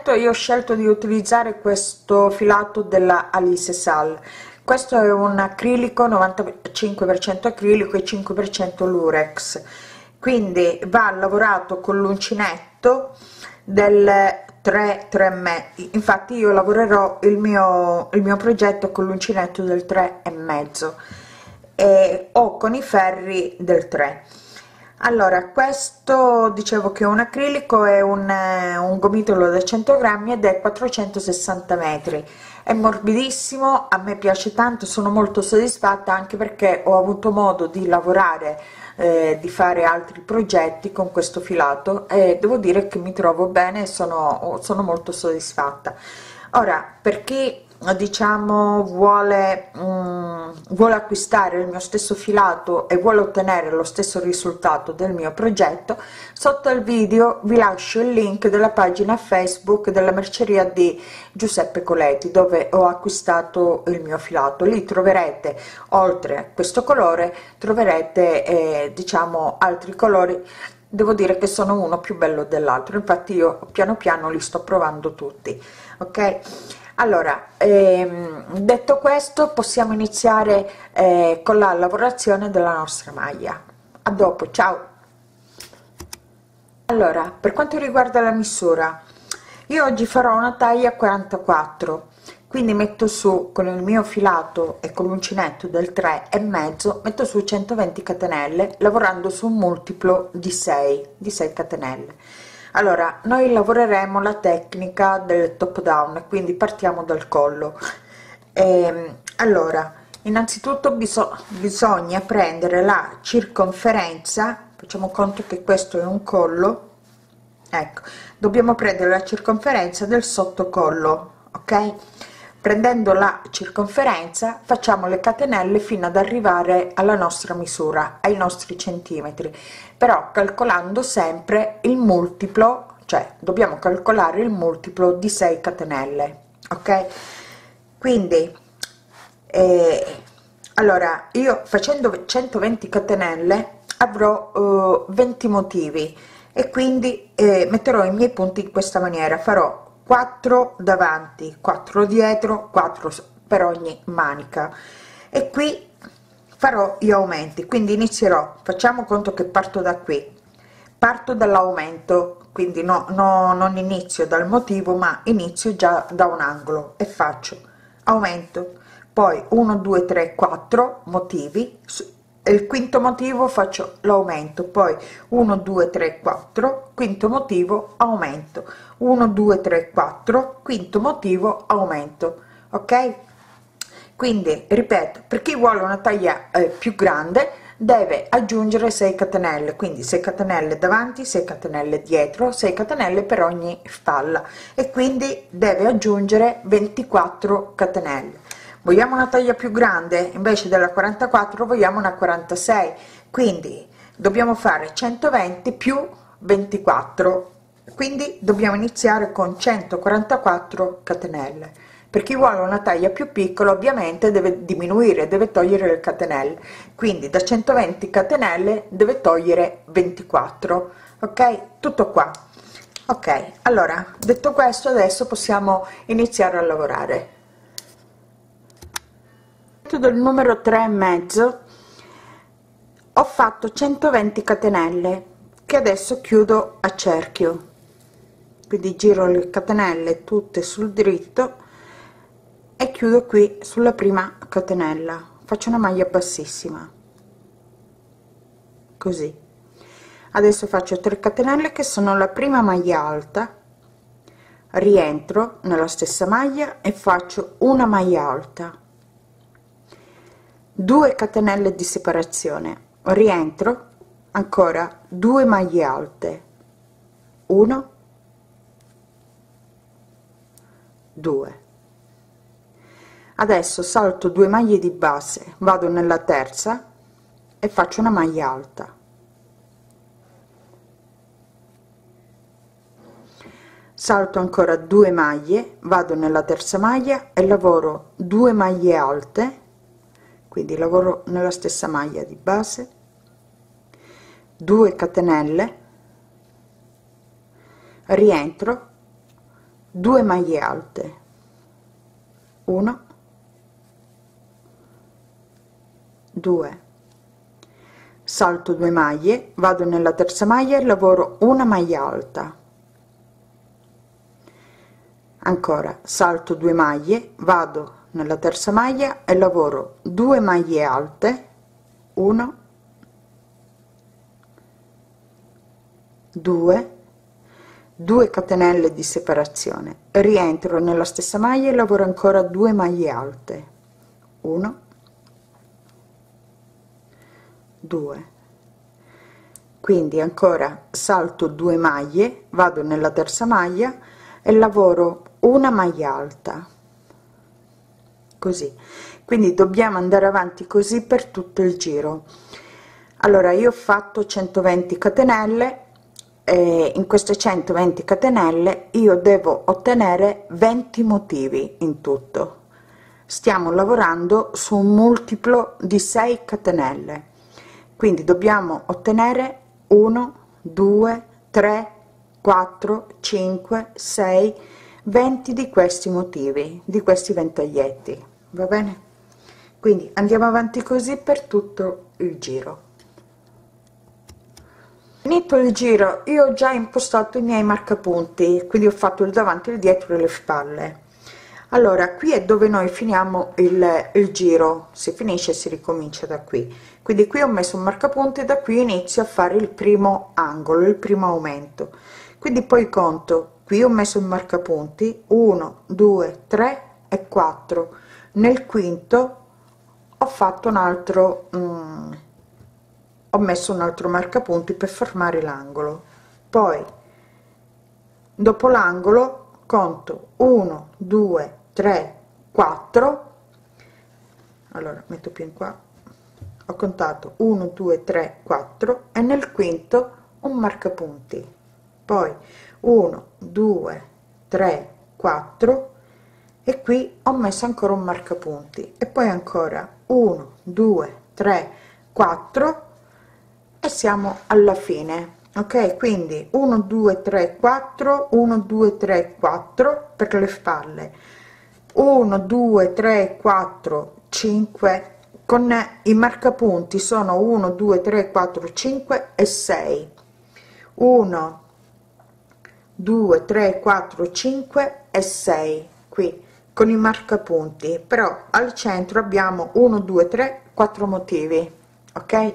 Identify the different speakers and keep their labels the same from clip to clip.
Speaker 1: progetto io ho scelto di utilizzare questo filato della Alice Sal. Questo è un acrilico 95% acrilico e 5% lurex. Quindi va lavorato con l'uncinetto del 3 3 me. Infatti io lavorerò il mio, il mio progetto con l'uncinetto del 3 e mezzo o con i ferri del 3 allora questo dicevo che è un acrilico è un, eh, un gomitolo da 100 grammi ed è 460 metri. È morbidissimo a me piace tanto sono molto soddisfatta anche perché ho avuto modo di lavorare eh, di fare altri progetti con questo filato e devo dire che mi trovo bene sono, sono molto soddisfatta. Ora per chi diciamo vuole mm, vuole acquistare il mio stesso filato e vuole ottenere lo stesso risultato del mio progetto sotto il video vi lascio il link della pagina facebook della merceria di giuseppe coletti dove ho acquistato il mio filato. Lì troverete oltre a questo colore troverete eh, diciamo altri colori. Devo dire che sono uno più bello dell'altro infatti io piano piano li sto provando tutti ok allora ehm, detto questo possiamo iniziare eh, con la lavorazione della nostra maglia. A dopo ciao. Allora per quanto riguarda la misura io oggi farò una taglia 44 quindi metto su con il mio filato e con l'uncinetto del 3 e mezzo metto su 120 catenelle lavorando su un multiplo di 6 di 6 catenelle allora noi lavoreremo la tecnica del top down quindi partiamo dal collo. E, allora innanzitutto biso bisogna prendere la circonferenza facciamo conto che questo è un collo ecco dobbiamo prendere la circonferenza del sottocollo ok? Prendendo la circonferenza facciamo le catenelle fino ad arrivare alla nostra misura ai nostri centimetri però calcolando sempre il multiplo cioè dobbiamo calcolare il multiplo di 6 catenelle ok? Quindi eh, allora io facendo 120 catenelle avrò eh, 20 motivi e quindi eh, metterò i miei punti in questa maniera. Farò 4 davanti 4 dietro 4 per ogni manica. E qui farò gli aumenti quindi inizierò. Facciamo conto che parto da qui. Parto dall'aumento quindi no, no non inizio dal motivo ma inizio già da un angolo e faccio aumento. Poi 1 2 3 4 motivi. Il quinto motivo faccio l'aumento poi 1 2 3 4 quinto motivo aumento. 1 2 3 4 quinto motivo aumento ok quindi ripeto per chi vuole una taglia eh, più grande deve aggiungere 6 catenelle. Quindi 6 catenelle davanti 6 catenelle dietro 6 catenelle per ogni spalla e quindi deve aggiungere 24 catenelle. Vogliamo una taglia più grande? Invece della 44 vogliamo una 46 quindi dobbiamo fare 120 più 24 quindi dobbiamo iniziare con 144 catenelle per chi vuole una taglia più piccola ovviamente deve diminuire deve togliere le catenelle. Quindi da 120 catenelle deve togliere 24 ok? Tutto qua. Ok allora detto questo adesso possiamo iniziare a lavorare. Del numero 3 e mezzo ho fatto 120 catenelle che adesso chiudo a cerchio. Quindi giro le catenelle tutte sul dritto e chiudo qui sulla prima catenella. Faccio una maglia bassissima. Così. Adesso faccio 3 catenelle che sono la prima maglia alta. Rientro nella stessa maglia e faccio una maglia alta. 2 catenelle di separazione. Rientro ancora 2 maglie alte. 1 2 adesso salto 2 maglie di base vado nella terza e faccio una maglia alta. Salto ancora 2 maglie vado nella terza maglia e lavoro 2 maglie alte quindi lavoro nella stessa maglia di base 2 catenelle rientro 2 maglie alte 1 2 salto 2 maglie vado nella terza maglia e lavoro una maglia alta. Ancora salto 2 maglie vado nella terza maglia e lavoro 2 maglie alte. 1 2 2 catenelle di separazione. Rientro nella stessa maglia e lavoro ancora 2 maglie alte. 1 2 quindi ancora salto 2 maglie vado nella terza maglia e lavoro una maglia alta. Così. Quindi dobbiamo andare avanti così per tutto il giro. Allora io ho fatto 120 catenelle in queste 120 catenelle io devo ottenere 20 motivi in tutto. Stiamo lavorando su un multiplo di 6 catenelle quindi dobbiamo ottenere 1 2 3 4 5 6 20 di questi motivi di questi ventaglietti. Va bene? Quindi andiamo avanti così per tutto il giro. Finito il giro io ho già impostato i miei marcapunti quindi ho fatto il davanti il dietro e le spalle allora qui è dove noi finiamo il, il giro. Si finisce e si ricomincia da qui. Quindi qui ho messo un marcapunti da qui inizio a fare il primo angolo il primo aumento. Quindi poi conto qui ho messo il marcapunti 1 2 3 e 4 nel quinto ho fatto un altro um, ho messo un altro marcapunti per formare l'angolo. Poi dopo l'angolo conto 1 2 3 4 allora metto più in qua. Ho contato 1 2 3 4 e nel quinto un marcapunti. Poi 1 2 3 4 e qui ho messo ancora un marcapunti. E poi ancora 1 2 3 4 e siamo alla fine ok? Quindi 1 2 3 4 1 2 3 4 per le spalle 1 2 3 4 5 con i marcapunti sono 1 2 3 4 5 e 6 1 2 3 4 5 e 6 qui con i marcapunti. Però al centro abbiamo 1 2 3 4 motivi ok?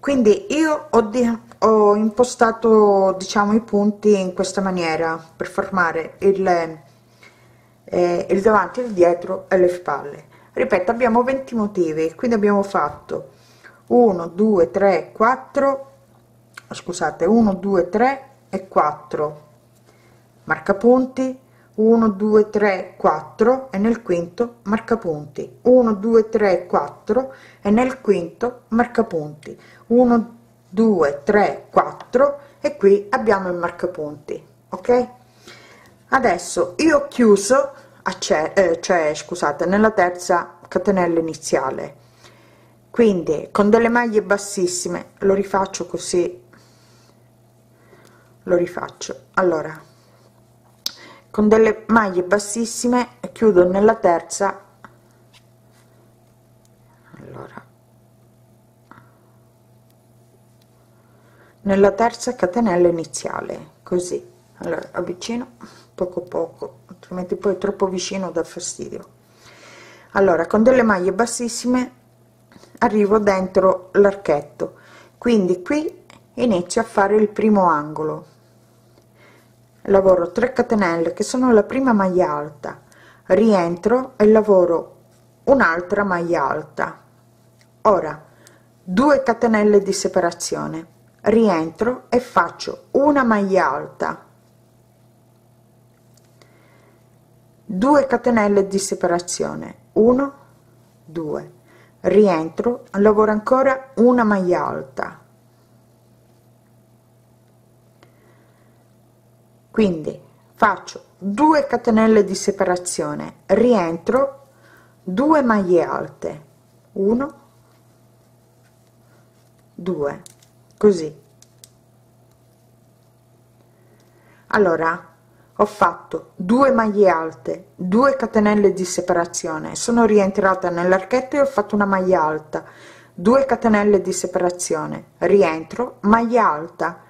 Speaker 1: Quindi io ho, ho impostato diciamo i punti in questa maniera per formare il, eh, il davanti il dietro e le spalle. Ripeto abbiamo 20 motivi quindi abbiamo fatto 1 2 3 4 scusate 1 2 3 e 4 marcapunti 1 2 3 4 e nel quinto marcapunti 1 2 3 4 e nel quinto marcapunti 1 2 3 4 e qui abbiamo il marcapunti ok? Adesso io ho chiuso eh, cioè scusate nella terza catenella iniziale. Quindi con delle maglie bassissime lo rifaccio così. Lo rifaccio. Allora con delle maglie bassissime chiudo nella terza. Allora. Nella terza catenella iniziale così. Allora avvicino poco poco altrimenti poi troppo vicino da fastidio. Allora con delle maglie bassissime arrivo dentro l'archetto. Quindi qui inizio a fare il primo angolo. Lavoro 3 catenelle che sono la prima maglia alta. Rientro e lavoro un'altra maglia alta. Ora 2 catenelle di separazione. Rientro e faccio una maglia alta 2 catenelle di separazione. 1 2 rientro lavoro ancora una maglia alta. Quindi faccio 2 catenelle di separazione. Rientro 2 maglie alte. 1 2 così. Allora ho fatto 2 maglie alte 2 catenelle di separazione. Sono rientrata nell'archetto e ho fatto una maglia alta 2 catenelle di separazione. Rientro maglia alta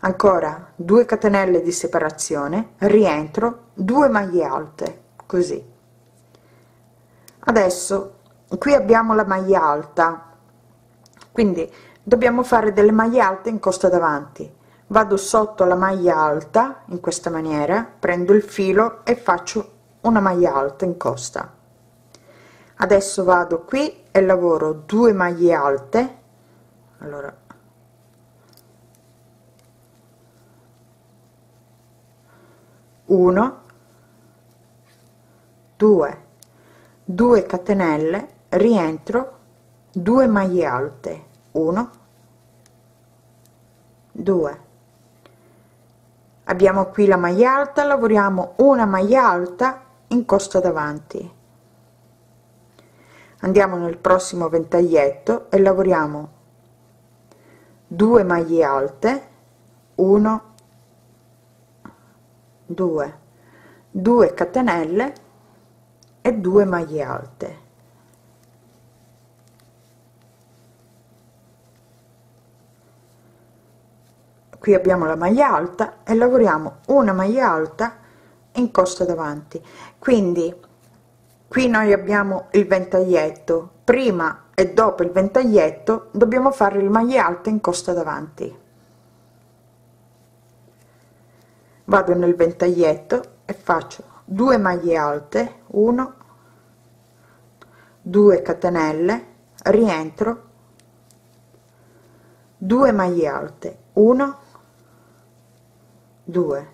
Speaker 1: ancora 2 catenelle di separazione. Rientro 2 maglie alte così. Adesso qui abbiamo la maglia alta. Quindi dobbiamo fare delle maglie alte in costa davanti vado sotto la maglia alta in questa maniera prendo il filo e faccio una maglia alta in costa. Adesso vado qui e lavoro 2 maglie alte. Allora. Uno. Due. 2 catenelle rientro 2 maglie alte. 1 2 abbiamo qui la maglia alta lavoriamo una maglia alta in costa davanti. Andiamo nel prossimo ventaglietto e lavoriamo 2 maglie alte 1 2 2 catenelle e 2 maglie alte qui abbiamo la maglia alta e lavoriamo una maglia alta in costa davanti. Quindi qui noi abbiamo il ventaglietto. Prima e dopo il ventaglietto dobbiamo fare le maglie alte in costa davanti. Vado nel ventaglietto e faccio 2 maglie alte 1 2 catenelle rientro 2 maglie alte 1 2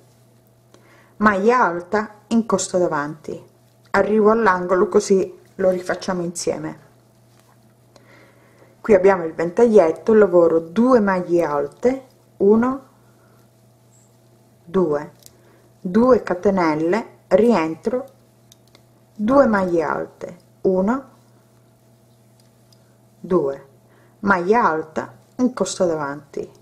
Speaker 1: maglia alta in costa davanti. Arrivo all'angolo così lo rifacciamo insieme. Qui abbiamo il ventaglietto lavoro 2 maglie alte 1 2 2 catenelle rientro 2 maglie alte 1 2 maglia alta in costa davanti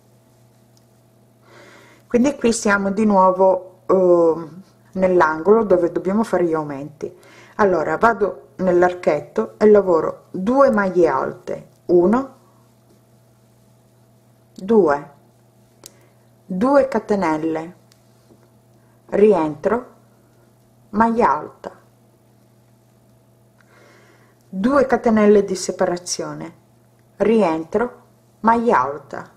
Speaker 1: quindi qui siamo di nuovo eh, nell'angolo dove dobbiamo fare gli aumenti. Allora vado nell'archetto e lavoro 2 maglie alte. 1 2 2 catenelle. Rientro maglia alta. 2 catenelle di separazione. Rientro maglia alta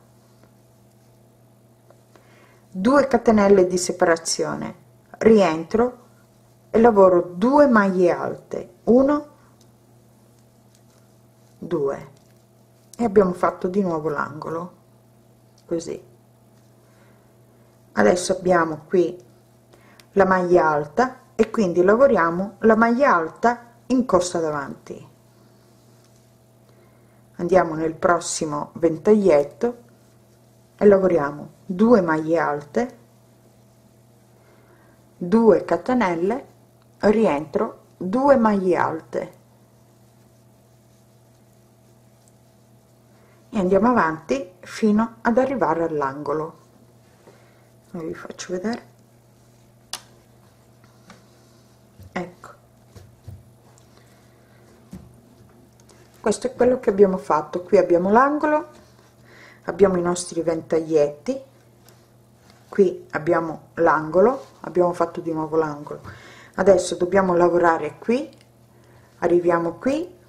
Speaker 1: 2 catenelle di separazione rientro e lavoro 2 maglie alte 1 2 e abbiamo fatto di nuovo l'angolo così. Adesso abbiamo qui la maglia alta e quindi lavoriamo la maglia alta in costa davanti. Andiamo nel prossimo ventaglietto e lavoriamo 2 maglie alte 2 catenelle rientro 2 maglie alte. E andiamo avanti fino ad arrivare all'angolo. Vi faccio vedere. Ecco. Questo è quello che abbiamo fatto. Qui abbiamo l'angolo abbiamo i nostri ventaglietti. Qui abbiamo l'angolo. Abbiamo fatto di nuovo l'angolo. Adesso dobbiamo lavorare qui. Arriviamo qui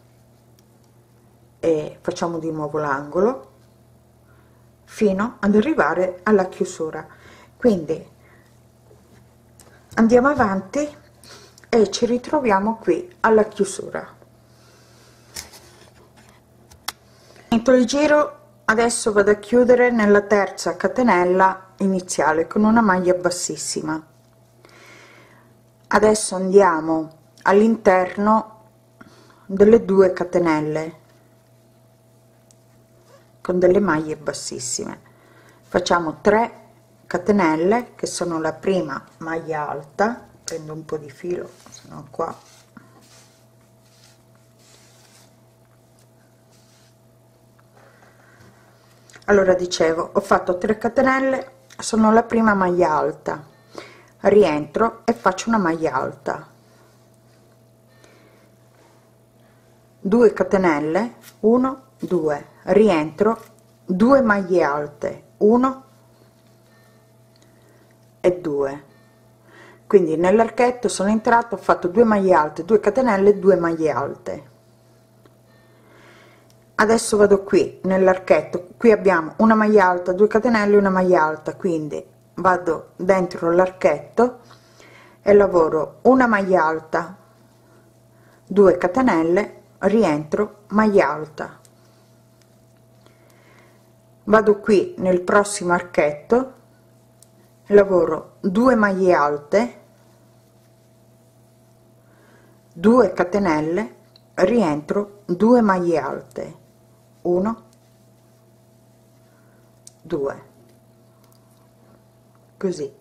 Speaker 1: e facciamo di nuovo l'angolo fino ad arrivare alla chiusura. Quindi andiamo avanti e ci ritroviamo qui alla chiusura. Finito il giro adesso vado a chiudere nella terza catenella iniziale con una maglia bassissima. Adesso andiamo all'interno delle due catenelle con delle maglie bassissime. Facciamo 3 catenelle che sono la prima maglia alta. Prendo un po di filo se qua allora dicevo ho fatto 3 catenelle sono la prima maglia alta. Rientro e faccio una maglia alta. 2 catenelle 1 2 rientro 2 maglie alte 1 e 2 quindi nell'archetto sono entrato ho fatto 2 maglie alte 2 catenelle 2 maglie alte adesso vado qui nell'archetto. Qui abbiamo una maglia alta 2 catenelle una maglia alta. Quindi vado dentro l'archetto e lavoro una maglia alta 2 catenelle rientro maglia alta. Vado qui nel prossimo archetto lavoro 2 maglie alte 2 catenelle rientro 2 maglie alte 1 2 così.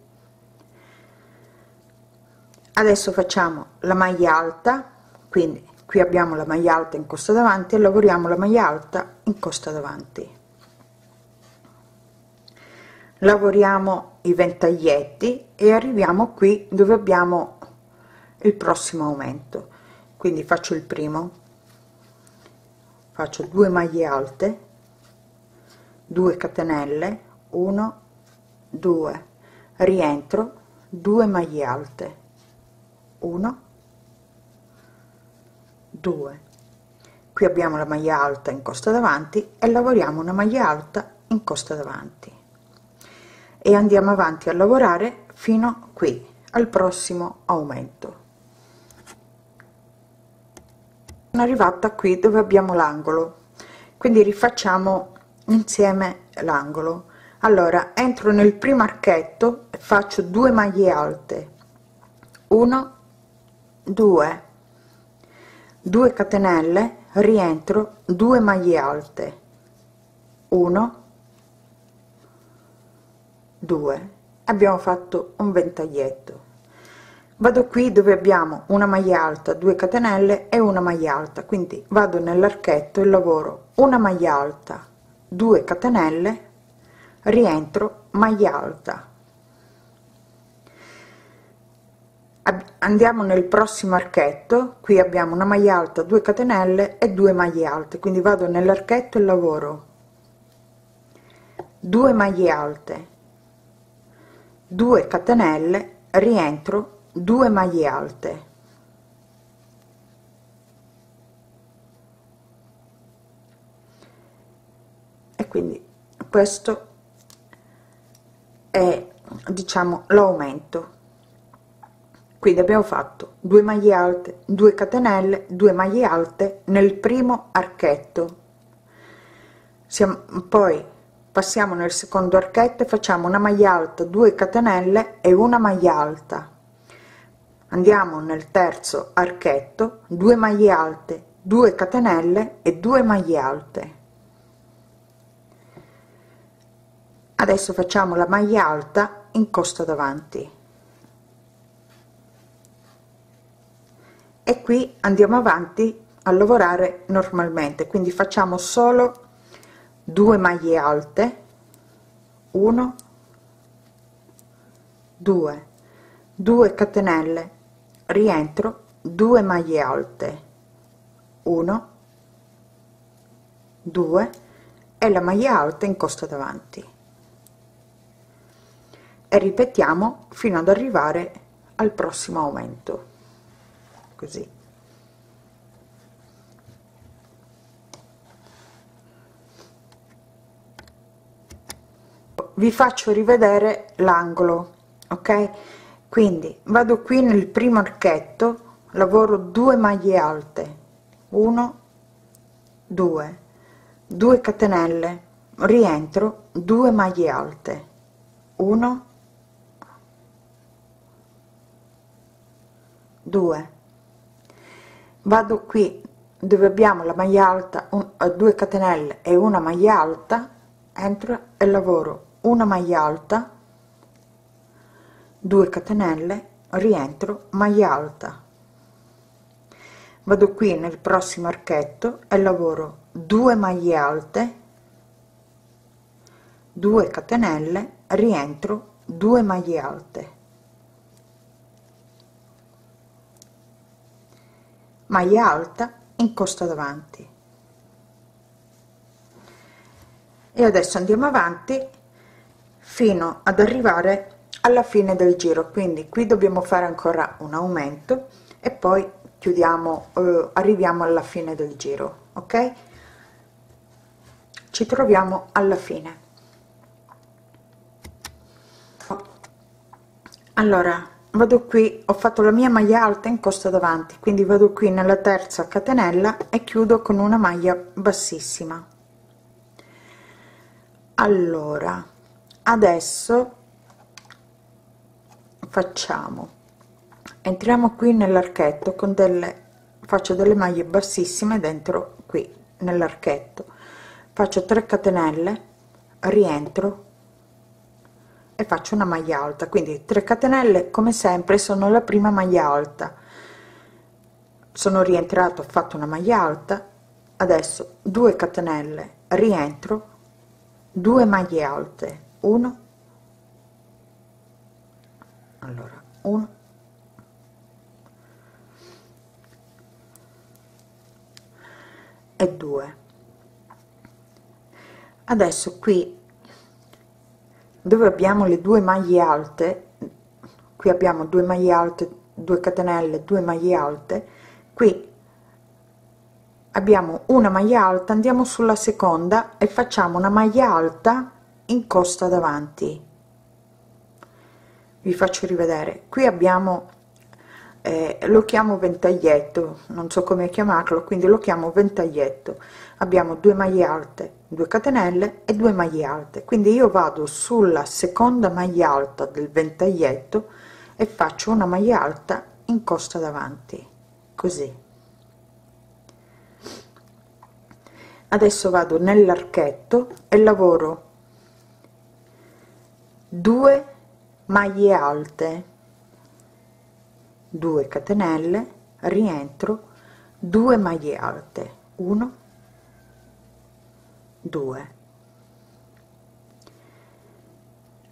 Speaker 1: Adesso facciamo la maglia alta quindi qui abbiamo la maglia alta in costa davanti e lavoriamo la maglia alta in costa davanti. Lavoriamo i ventaglietti e arriviamo qui dove abbiamo il prossimo aumento. Quindi faccio il primo faccio 2 maglie alte 2 catenelle 1 2 rientro 2 maglie alte 1 2 qui abbiamo la maglia alta in costa davanti e lavoriamo una maglia alta in costa davanti. E andiamo avanti a lavorare fino qui. Al prossimo aumento sono arrivata qui dove abbiamo l'angolo. Quindi rifacciamo insieme l'angolo. Allora entro nel primo archetto faccio 2 maglie alte. 1 2 2 catenelle rientro 2 maglie alte. 1 2 abbiamo fatto un ventaglietto vado qui dove abbiamo una maglia alta 2 catenelle e una maglia alta. Quindi vado nell'archetto e lavoro una maglia alta 2 catenelle rientro maglia alta. Andiamo nel prossimo archetto. Qui abbiamo una maglia alta 2 catenelle e 2 maglie alte. Quindi vado nell'archetto e lavoro 2 maglie alte 2 catenelle rientro 2 maglie alte. E quindi questo è diciamo l'aumento. Quindi abbiamo fatto 2 maglie alte 2 catenelle 2 maglie alte nel primo archetto. Siamo poi passiamo nel secondo archetto e facciamo una maglia alta 2 catenelle e una maglia alta andiamo nel terzo archetto 2 maglie alte 2 catenelle e 2 maglie alte. Adesso facciamo la maglia alta in costa davanti. E qui andiamo avanti a lavorare normalmente quindi facciamo solo 2 maglie alte 1 2 2 catenelle rientro 2 maglie alte. 1 2 e la maglia alta in costa davanti. E ripetiamo fino ad arrivare al prossimo aumento. Così. Vi faccio rivedere l'angolo ok quindi vado qui nel primo archetto lavoro 2 maglie alte. 1 2 2 catenelle. Rientro 2 maglie alte. 1 2 vado qui dove abbiamo la maglia alta 2 eh, catenelle e una maglia alta. Entro e lavoro una maglia alta 2 catenelle rientro maglia alta. Vado qui nel prossimo archetto e lavoro 2 maglie alte 2 catenelle rientro 2 maglie alte. Maglia alta incosta davanti. E adesso andiamo avanti fino ad arrivare alla fine del giro. Quindi qui dobbiamo fare ancora un aumento e poi chiudiamo eh, arriviamo alla fine del giro ok? Ci troviamo alla fine. Allora vado qui ho fatto la mia maglia alta in costa davanti quindi vado qui nella terza catenella e chiudo con una maglia bassissima. Allora adesso facciamo? Entriamo qui nell'archetto con delle faccio delle maglie bassissime dentro qui nell'archetto. Faccio 3 catenelle rientro e faccio una maglia alta. Quindi 3 catenelle come sempre sono la prima maglia alta. Sono rientrato ho fatto una maglia alta. Adesso 2 catenelle rientro 2 maglie alte. 1 allora 1 e 2 adesso qui dove abbiamo le due maglie alte qui abbiamo due maglie alte 2 catenelle 2 maglie alte qui abbiamo una maglia alta andiamo sulla seconda e facciamo una maglia alta in costa davanti vi faccio rivedere. Qui abbiamo eh, lo chiamo ventaglietto non so come chiamarlo quindi lo chiamo ventaglietto. Abbiamo due maglie alte 2 catenelle e 2 maglie alte. Quindi io vado sulla seconda maglia alta del ventaglietto e faccio una maglia alta in costa davanti così. Adesso vado nell'archetto e lavoro 2 maglie alte. 2 catenelle rientro 2 maglie alte. 1 2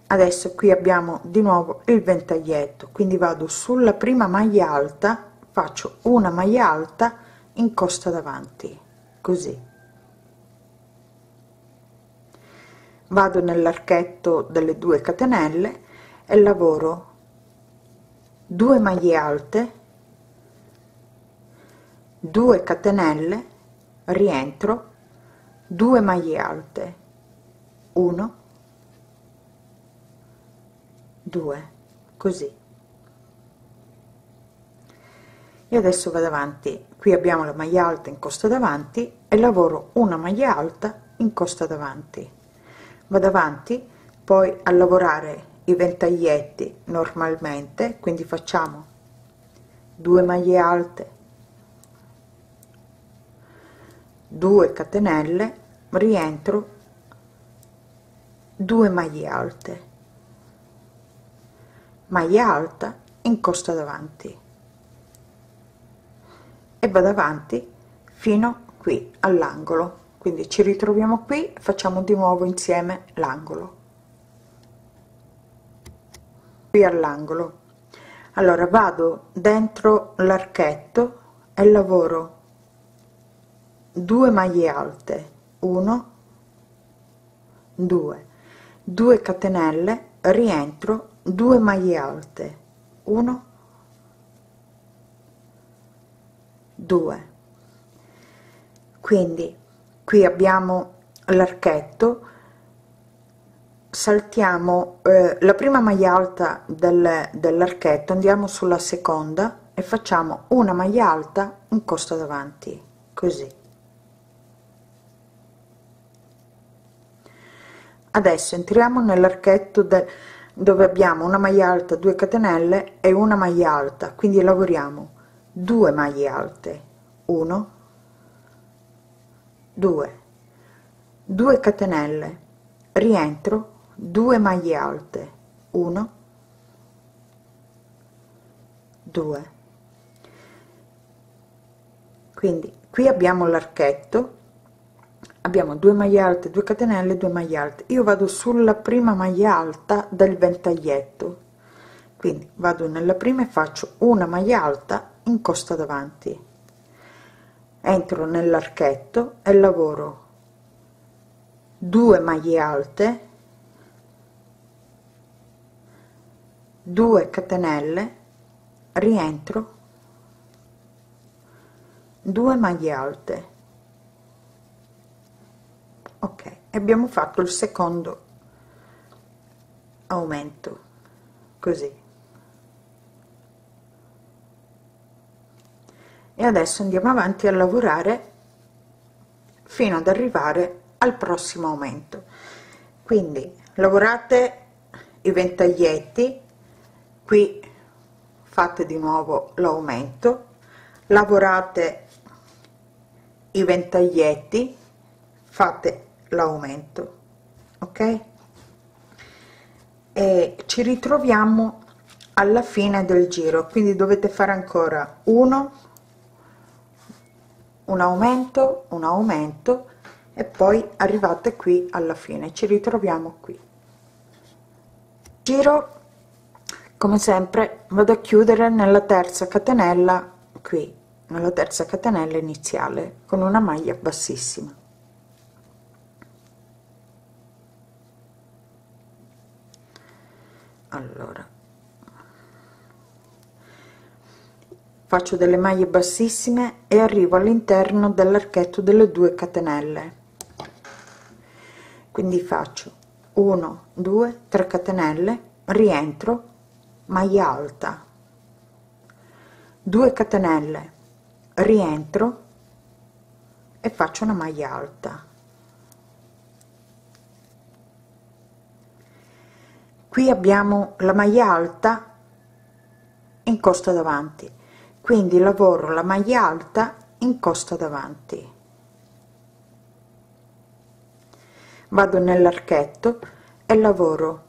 Speaker 1: adesso qui abbiamo di nuovo il ventaglietto quindi vado sulla prima maglia alta faccio una maglia alta in costa davanti così. Vado nell'archetto delle 2 catenelle lavoro. 2 maglie alte 2 catenelle rientro 2 maglie alte. 1 2 così. E adesso vado avanti. Qui abbiamo la maglia alta in costa davanti e lavoro una maglia alta in costa davanti. Vado avanti poi a lavorare i ventaglietti normalmente quindi facciamo 2 maglie alte 2 catenelle rientro 2 maglie alte. Maglia alta in costa davanti. E vado avanti fino qui all'angolo. Quindi ci ritroviamo qui facciamo di nuovo insieme l'angolo qui all'angolo. Allora vado dentro l'archetto e lavoro 2 maglie alte 1 2 2 catenelle rientro 2 maglie alte 1 2 quindi qui abbiamo l'archetto saltiamo eh, la prima maglia alta del, dell'archetto andiamo sulla seconda e facciamo una maglia alta in costa davanti così. Adesso entriamo nell'archetto del dove abbiamo una maglia alta 2 catenelle e una maglia alta quindi lavoriamo 2 maglie alte 1 2 2 catenelle rientro 2 maglie alte. 1 2 quindi qui abbiamo l'archetto. Abbiamo 2 maglie alte 2 catenelle 2 maglie alte. Io vado sulla prima maglia alta del ventaglietto. Quindi vado nella prima e faccio una maglia alta in costa davanti. Entro nell'archetto e lavoro 2 maglie alte 2 catenelle rientro 2 maglie alte. Ok abbiamo fatto il secondo aumento così. E adesso andiamo avanti a lavorare fino ad arrivare al prossimo aumento. Quindi lavorate i ventaglietti qui fate di nuovo l'aumento. Lavorate i ventaglietti fate l'aumento ok? E ci ritroviamo alla fine del giro quindi dovete fare ancora uno un aumento un aumento e poi arrivate qui alla fine. Ci ritroviamo qui. Giro come sempre vado a chiudere nella terza catenella qui nella terza catenella iniziale con una maglia bassissima. Allora. Faccio delle maglie bassissime e arrivo all'interno dell'archetto delle due catenelle. Quindi faccio 1 2 3 catenelle rientro maglia alta. 2 catenelle. Rientro e faccio una maglia alta. Qui abbiamo la maglia alta in costa davanti. Quindi lavoro la maglia alta in costa davanti. Vado nell'archetto e lavoro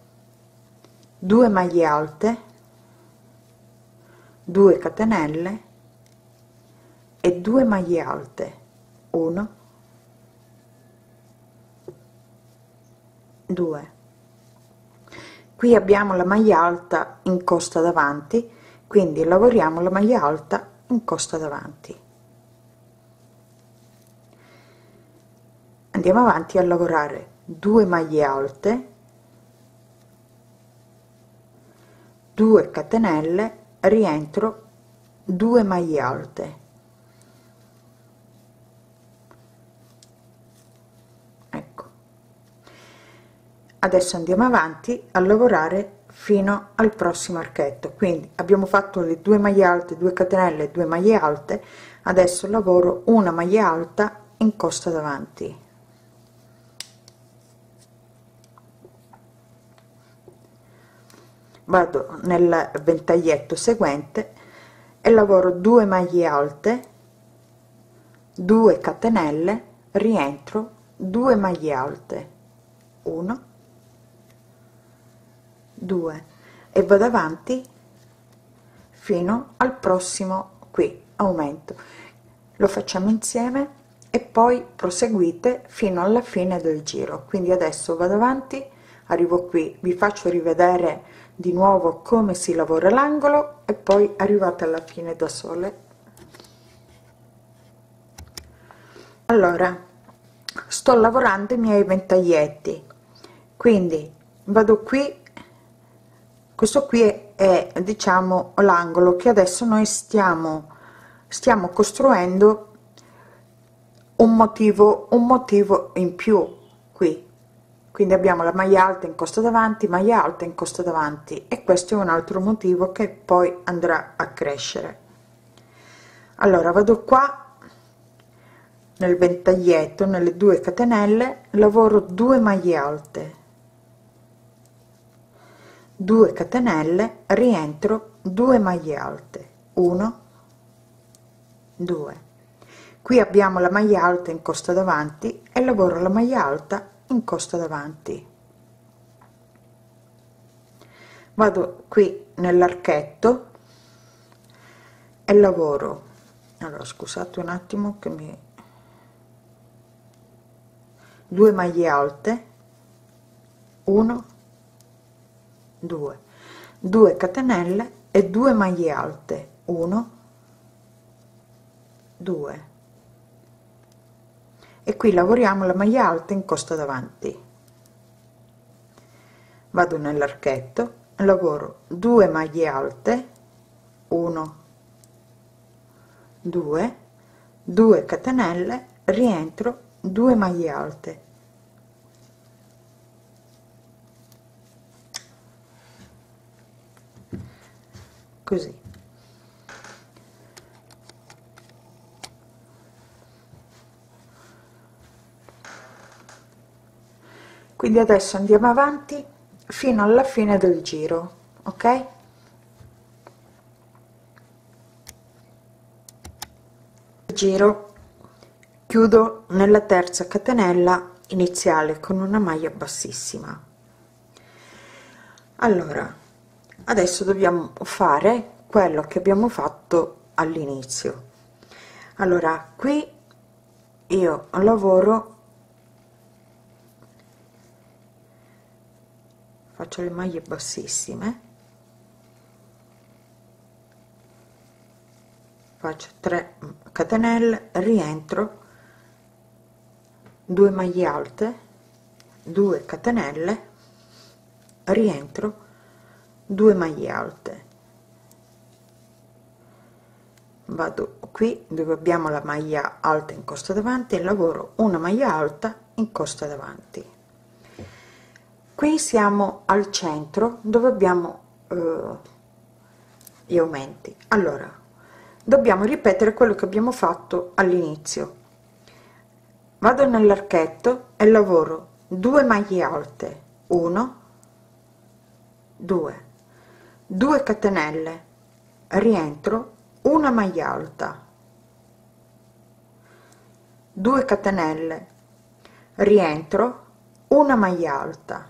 Speaker 1: 2 maglie alte 2 catenelle e 2 maglie alte. 1 2 qui abbiamo la maglia alta in costa davanti quindi lavoriamo la maglia alta in costa davanti. Andiamo avanti a lavorare. 2 maglie alte 2 catenelle rientro 2 maglie alte. Adesso andiamo avanti a lavorare fino al prossimo archetto. Quindi abbiamo fatto le due maglie alte 2 catenelle 2 maglie alte. Adesso lavoro una maglia alta in costa davanti vado nel ventaglietto seguente e lavoro 2 maglie alte 2 catenelle rientro 2 maglie alte. 1 2 e vado avanti fino al prossimo qui aumento. Lo facciamo insieme e poi proseguite fino alla fine del giro. Quindi adesso vado avanti arrivo qui vi faccio rivedere di nuovo come si lavora l'angolo e poi arrivate alla fine da sole. Allora sto lavorando i miei ventaglietti quindi vado qui. Questo qui è, è diciamo l'angolo che adesso noi stiamo stiamo costruendo un motivo un motivo in più quindi abbiamo la maglia alta in costa davanti maglia alta in costa davanti. E questo è un altro motivo che poi andrà a crescere. Allora vado qua nel ventaglietto nelle due catenelle lavoro 2 maglie alte. 2 catenelle rientro 2 maglie alte. 1 2 qui abbiamo la maglia alta in costa davanti e lavoro la maglia alta in costa davanti. Vado qui nell'archetto e lavoro. Allora scusate un attimo che mi due maglie alte 1 2 2 catenelle e 2 maglie alte 1 2 e qui lavoriamo la maglia alta in costa davanti. Vado nell'archetto lavoro 2 maglie alte 1 2 2 catenelle rientro 2 maglie alte. Così quindi adesso andiamo avanti fino alla fine del giro ok? Giro. Chiudo nella terza catenella iniziale con una maglia bassissima. Allora adesso dobbiamo fare quello che abbiamo fatto all'inizio. Allora qui io lavoro faccio le maglie bassissime. Faccio 3 catenelle rientro. 2 maglie alte 2 catenelle rientro. 2 maglie alte. Vado qui dove abbiamo la maglia alta in costa davanti e lavoro una maglia alta in costa davanti qui siamo al centro dove abbiamo eh, gli aumenti. Allora dobbiamo ripetere quello che abbiamo fatto all'inizio. Vado nell'archetto e lavoro 2 maglie alte 1 2 2 catenelle rientro una maglia alta. 2 catenelle rientro una maglia alta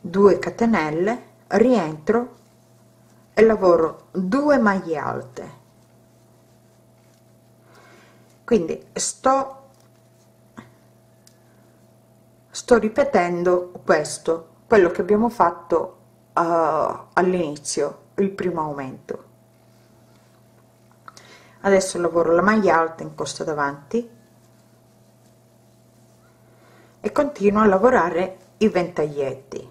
Speaker 1: 2 catenelle rientro e lavoro 2 maglie alte. Quindi sto sto ripetendo questo quello che abbiamo fatto uh, all'inizio il primo aumento. Adesso lavoro la maglia alta in costa davanti e continuo a lavorare i ventaglietti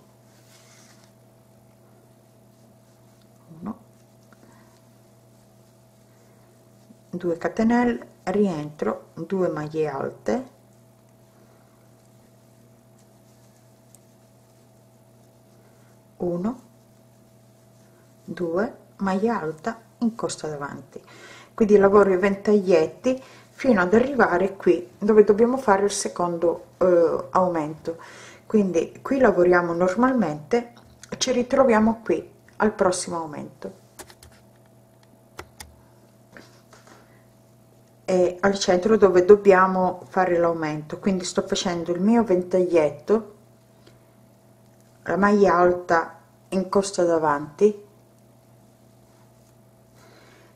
Speaker 1: 2 catenelle rientro 2 maglie alte. Uno due maglia alta in costa davanti. Quindi lavoro i ventaglietti fino ad arrivare qui dove dobbiamo fare il secondo eh, aumento. Quindi qui lavoriamo normalmente ci ritroviamo qui al prossimo aumento al centro dove dobbiamo fare l'aumento. Quindi sto facendo il mio ventaglietto la maglia alta in costa davanti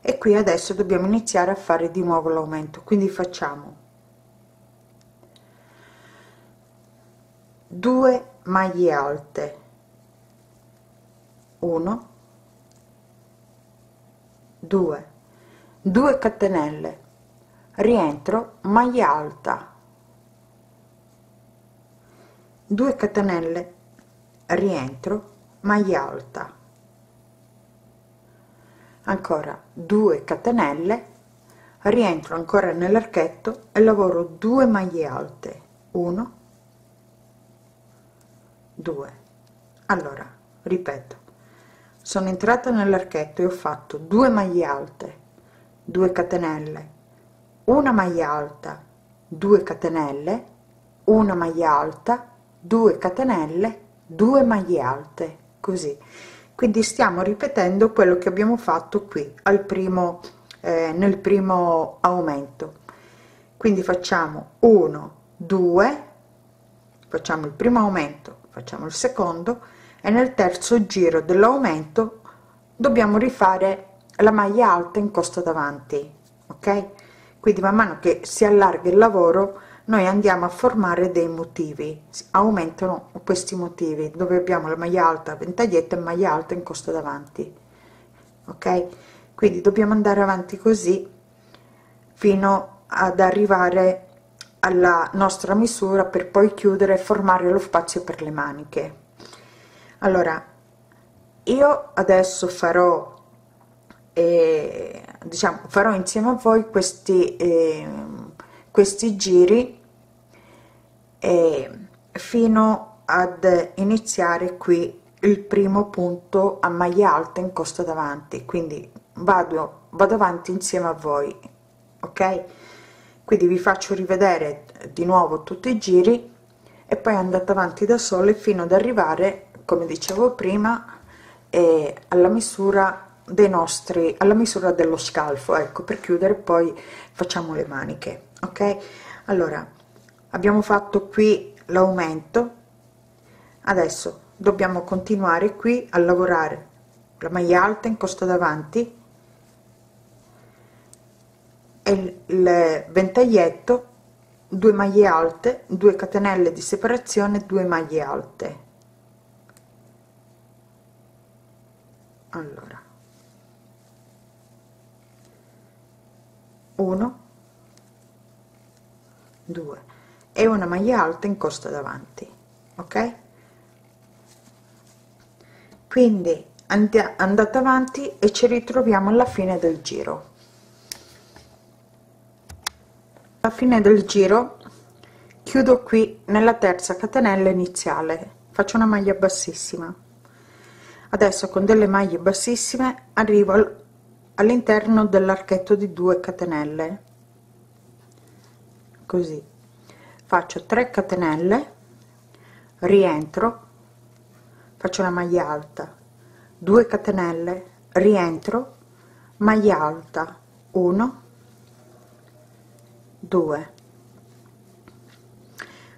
Speaker 1: e qui adesso dobbiamo iniziare a fare di nuovo l'aumento. Quindi facciamo 2 maglie alte 1 2 2 catenelle rientro maglia alta. 2 catenelle. Rientro maglia alta. Ancora 2 catenelle. Rientro ancora nell'archetto e lavoro 2 maglie alte. 1 2 allora ripeto. Sono entrata nell'archetto e ho fatto 2 maglie alte. 2 catenelle una maglia alta 2 catenelle una maglia alta 2 catenelle 2 maglie alte così. Quindi stiamo ripetendo quello che abbiamo fatto qui al primo eh, nel primo aumento. Quindi facciamo 1 2 facciamo il primo aumento facciamo il secondo e nel terzo giro dell'aumento dobbiamo rifare la maglia alta in costa davanti ok quindi man mano che si allarga il lavoro noi andiamo a formare dei motivi. Aumentano questi motivi dove abbiamo la maglia alta ventaglietta e maglia alta in costa davanti. Ok? Quindi dobbiamo andare avanti così fino ad arrivare alla nostra misura per poi chiudere e formare lo spazio per le maniche. Allora io adesso farò eh, diciamo farò insieme a voi questi eh, questi giri eh, fino ad iniziare qui il primo punto a maglia alta in costa davanti. Quindi vado vado avanti insieme a voi ok? Quindi vi faccio rivedere di nuovo tutti i giri e poi andate avanti da sole fino ad arrivare come dicevo prima eh, alla misura dei nostri alla misura dello scalfo ecco per chiudere poi facciamo le maniche ok? Allora abbiamo fatto qui l'aumento. Adesso dobbiamo continuare qui a lavorare la maglia alta in costa davanti e il ventaglietto 2 maglie alte 2 catenelle di separazione 2 maglie alte. Allora 1 2 e una maglia alta in costa davanti ok? Quindi andate avanti e ci ritroviamo alla fine del giro. Alla fine del giro chiudo qui nella terza catenella iniziale. Faccio una maglia bassissima. Adesso con delle maglie bassissime arrivo all'interno dell'archetto di 2 catenelle. Così. Faccio 3 catenelle rientro faccio una maglia alta. 2 catenelle rientro maglia alta. 1 2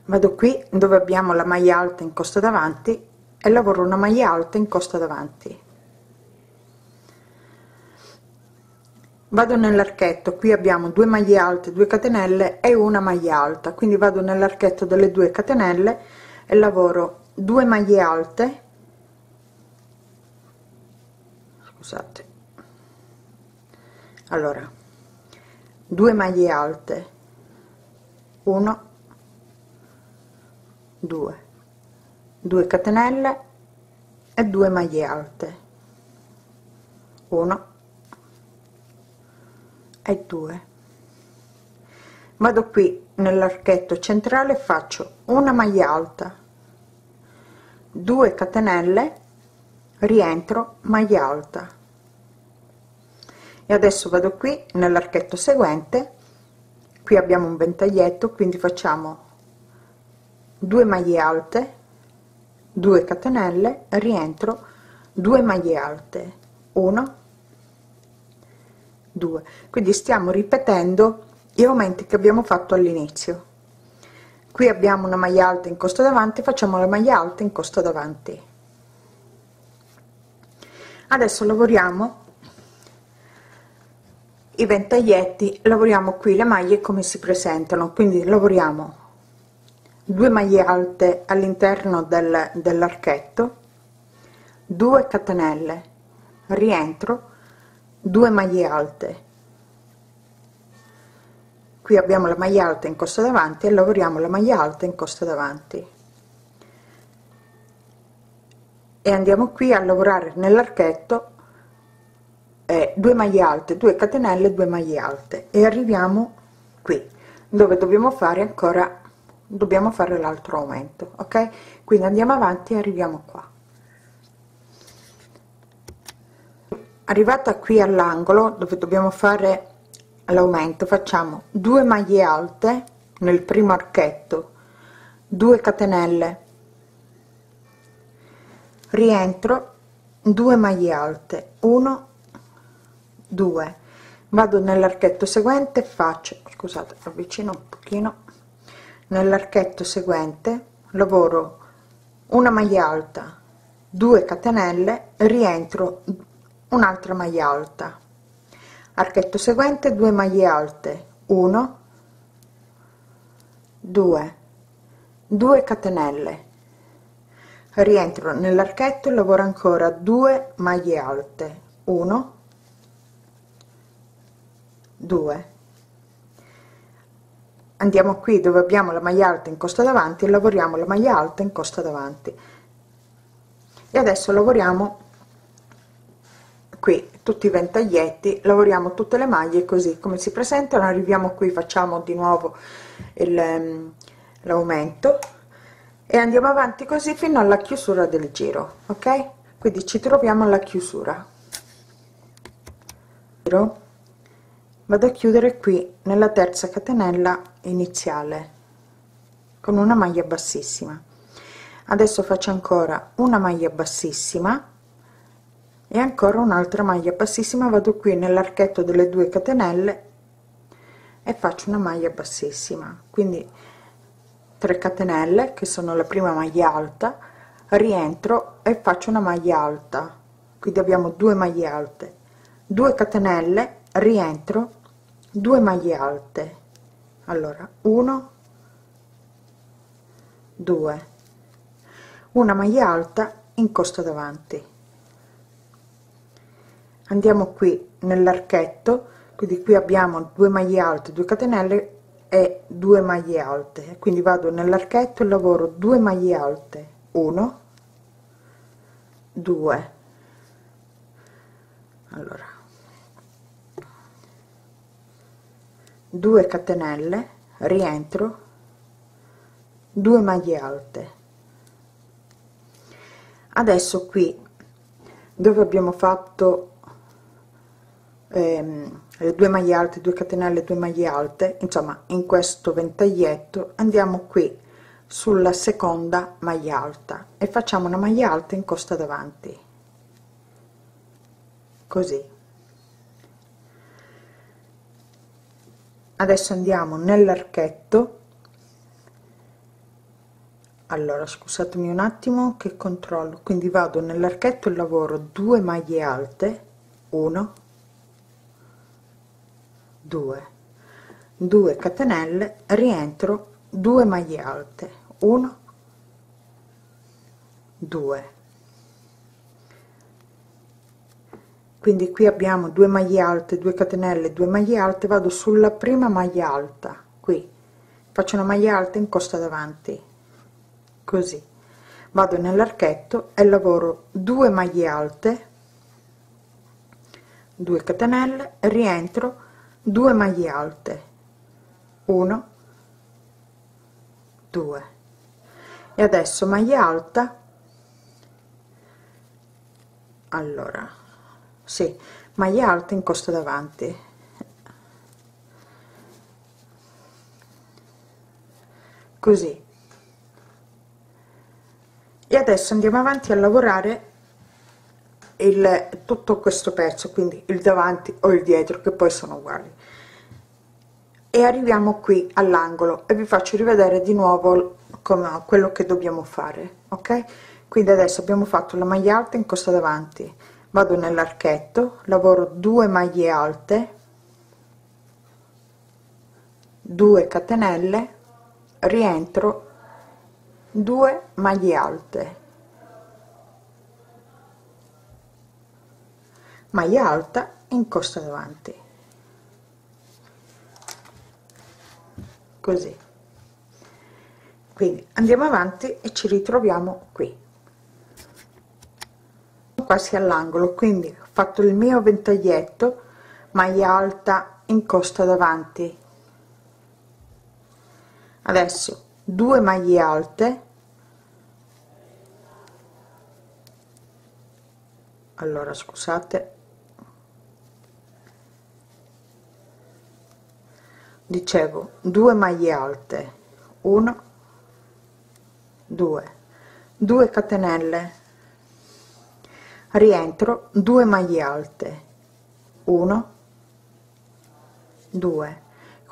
Speaker 1: vado qui dove abbiamo la maglia alta in costa davanti e lavoro una maglia alta in costa davanti vado nell'archetto qui abbiamo due maglie alte 2 catenelle e una maglia alta. Quindi vado nell'archetto delle due catenelle e lavoro 2 maglie alte. Scusate. Allora 2 maglie alte. 1 2 2 catenelle e 2 maglie alte. 1 e 2 vado qui nell'archetto centrale faccio una maglia alta. 2 catenelle rientro maglia alta. E adesso vado qui nell'archetto seguente. Qui abbiamo un ventaglietto quindi facciamo 2 maglie alte 2 catenelle rientro 2 maglie alte. 1 2 quindi stiamo ripetendo gli aumenti che abbiamo fatto all'inizio. Qui abbiamo una maglia alta in costa davanti facciamo la maglia alta in costa davanti. Adesso lavoriamo i ventaglietti lavoriamo qui le maglie come si presentano. Quindi lavoriamo 2 maglie alte all'interno del, dell'archetto 2 catenelle rientro 2 maglie alte. Qui abbiamo la maglia alta in costa davanti e lavoriamo la maglia alta in costa davanti. E andiamo qui a lavorare nell'archetto eh, 2 maglie alte 2 catenelle 2 maglie alte. E arriviamo qui dove dobbiamo fare ancora dobbiamo fare l'altro aumento ok? Quindi andiamo avanti e arriviamo qua arrivata qui all'angolo dove dobbiamo fare l'aumento facciamo 2 maglie alte nel primo archetto 2 catenelle. Rientro 2 maglie alte 1 2 vado nell'archetto seguente faccio scusate avvicino un pochino. Nell'archetto seguente lavoro una maglia alta 2 catenelle rientro un'altra maglia alta. Archetto seguente 2 maglie alte. 1 2 2 catenelle. Rientro nell'archetto e lavoro ancora 2 maglie alte. 1 2 andiamo qui dove abbiamo la maglia alta in costa davanti e lavoriamo la maglia alta in costa davanti. E adesso lavoriamo qui tutti i ventaglietti lavoriamo tutte le maglie così come si presentano arriviamo qui facciamo di nuovo ehm, l'aumento e andiamo avanti così fino alla chiusura del giro ok? Quindi ci troviamo alla chiusura. Vado a chiudere qui nella terza catenella iniziale con una maglia bassissima. Adesso faccio ancora una maglia bassissima e ancora un'altra maglia bassissima vado qui nell'archetto delle due catenelle e faccio una maglia bassissima. Quindi 3 catenelle che sono la prima maglia alta rientro e faccio una maglia alta. Quindi abbiamo due maglie alte. 2 catenelle rientro 2 maglie alte. Allora 1 2 una maglia alta in costa davanti andiamo qui nell'archetto quindi qui abbiamo 2 maglie alte 2 catenelle e 2 maglie alte. Quindi vado nell'archetto e lavoro 2 maglie alte 1 2 allora 2 catenelle rientro 2 maglie alte. Adesso qui dove abbiamo fatto ehm, due maglie alte 2 catenelle 2 maglie alte. Insomma in questo ventaglietto andiamo qui sulla seconda maglia alta e facciamo una maglia alta in costa davanti. Così. Adesso andiamo nell'archetto. Allora scusatemi un attimo che controllo. Quindi vado nell'archetto e lavoro 2 maglie alte 1 2 2 catenelle rientro 2 maglie alte. 1 2 quindi qui abbiamo 2 maglie alte 2 catenelle 2 maglie alte. Vado sulla prima maglia alta qui. Faccio una maglia alta in costa davanti. Così. Vado nell'archetto e lavoro 2 maglie alte 2 catenelle rientro 2 maglie alte. 1 2 e adesso maglia alta. Allora sì, maglia alta in costa davanti. Così. E adesso andiamo avanti a lavorare il tutto questo pezzo quindi il davanti o il dietro che poi sono uguali e arriviamo qui all'angolo e vi faccio rivedere di nuovo come quello che dobbiamo fare ok? Quindi adesso abbiamo fatto la maglia alta in costa davanti. Vado nell'archetto lavoro 2 maglie alte 2 catenelle rientro 2 maglie alte. Maglia alta in costa davanti così. Quindi andiamo avanti e ci ritroviamo qui. Quasi all'angolo quindi fatto il mio ventaglietto maglia alta in costa davanti. Adesso 2 maglie alte. Allora scusate dicevo 2 maglie alte. 1 2 2 catenelle. Rientro 2 maglie alte. 1 2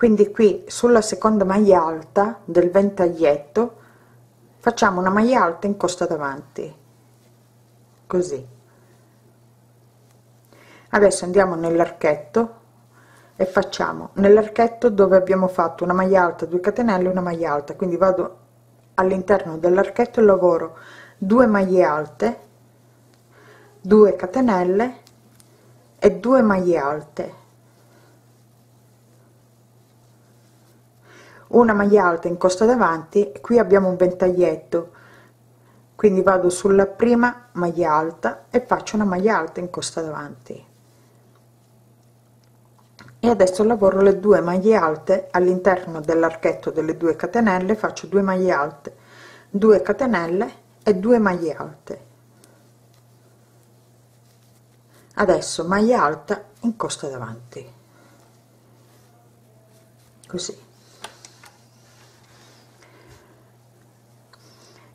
Speaker 1: quindi qui sulla seconda maglia alta del ventaglietto facciamo una maglia alta in costa davanti. Così. Adesso andiamo nell'archetto e facciamo. Nell'archetto dove abbiamo fatto una maglia alta 2 catenelle una maglia alta. Quindi vado all'interno dell'archetto e lavoro 2 maglie alte 2 catenelle e 2 maglie alte. Una maglia alta in costa davanti qui abbiamo un ventaglietto. Quindi vado sulla prima maglia alta e faccio una maglia alta in costa davanti e adesso lavoro le due maglie alte all'interno dell'archetto delle due catenelle faccio 2 maglie alte. 2 catenelle e 2 maglie alte. Adesso maglia alta in costa davanti. Così.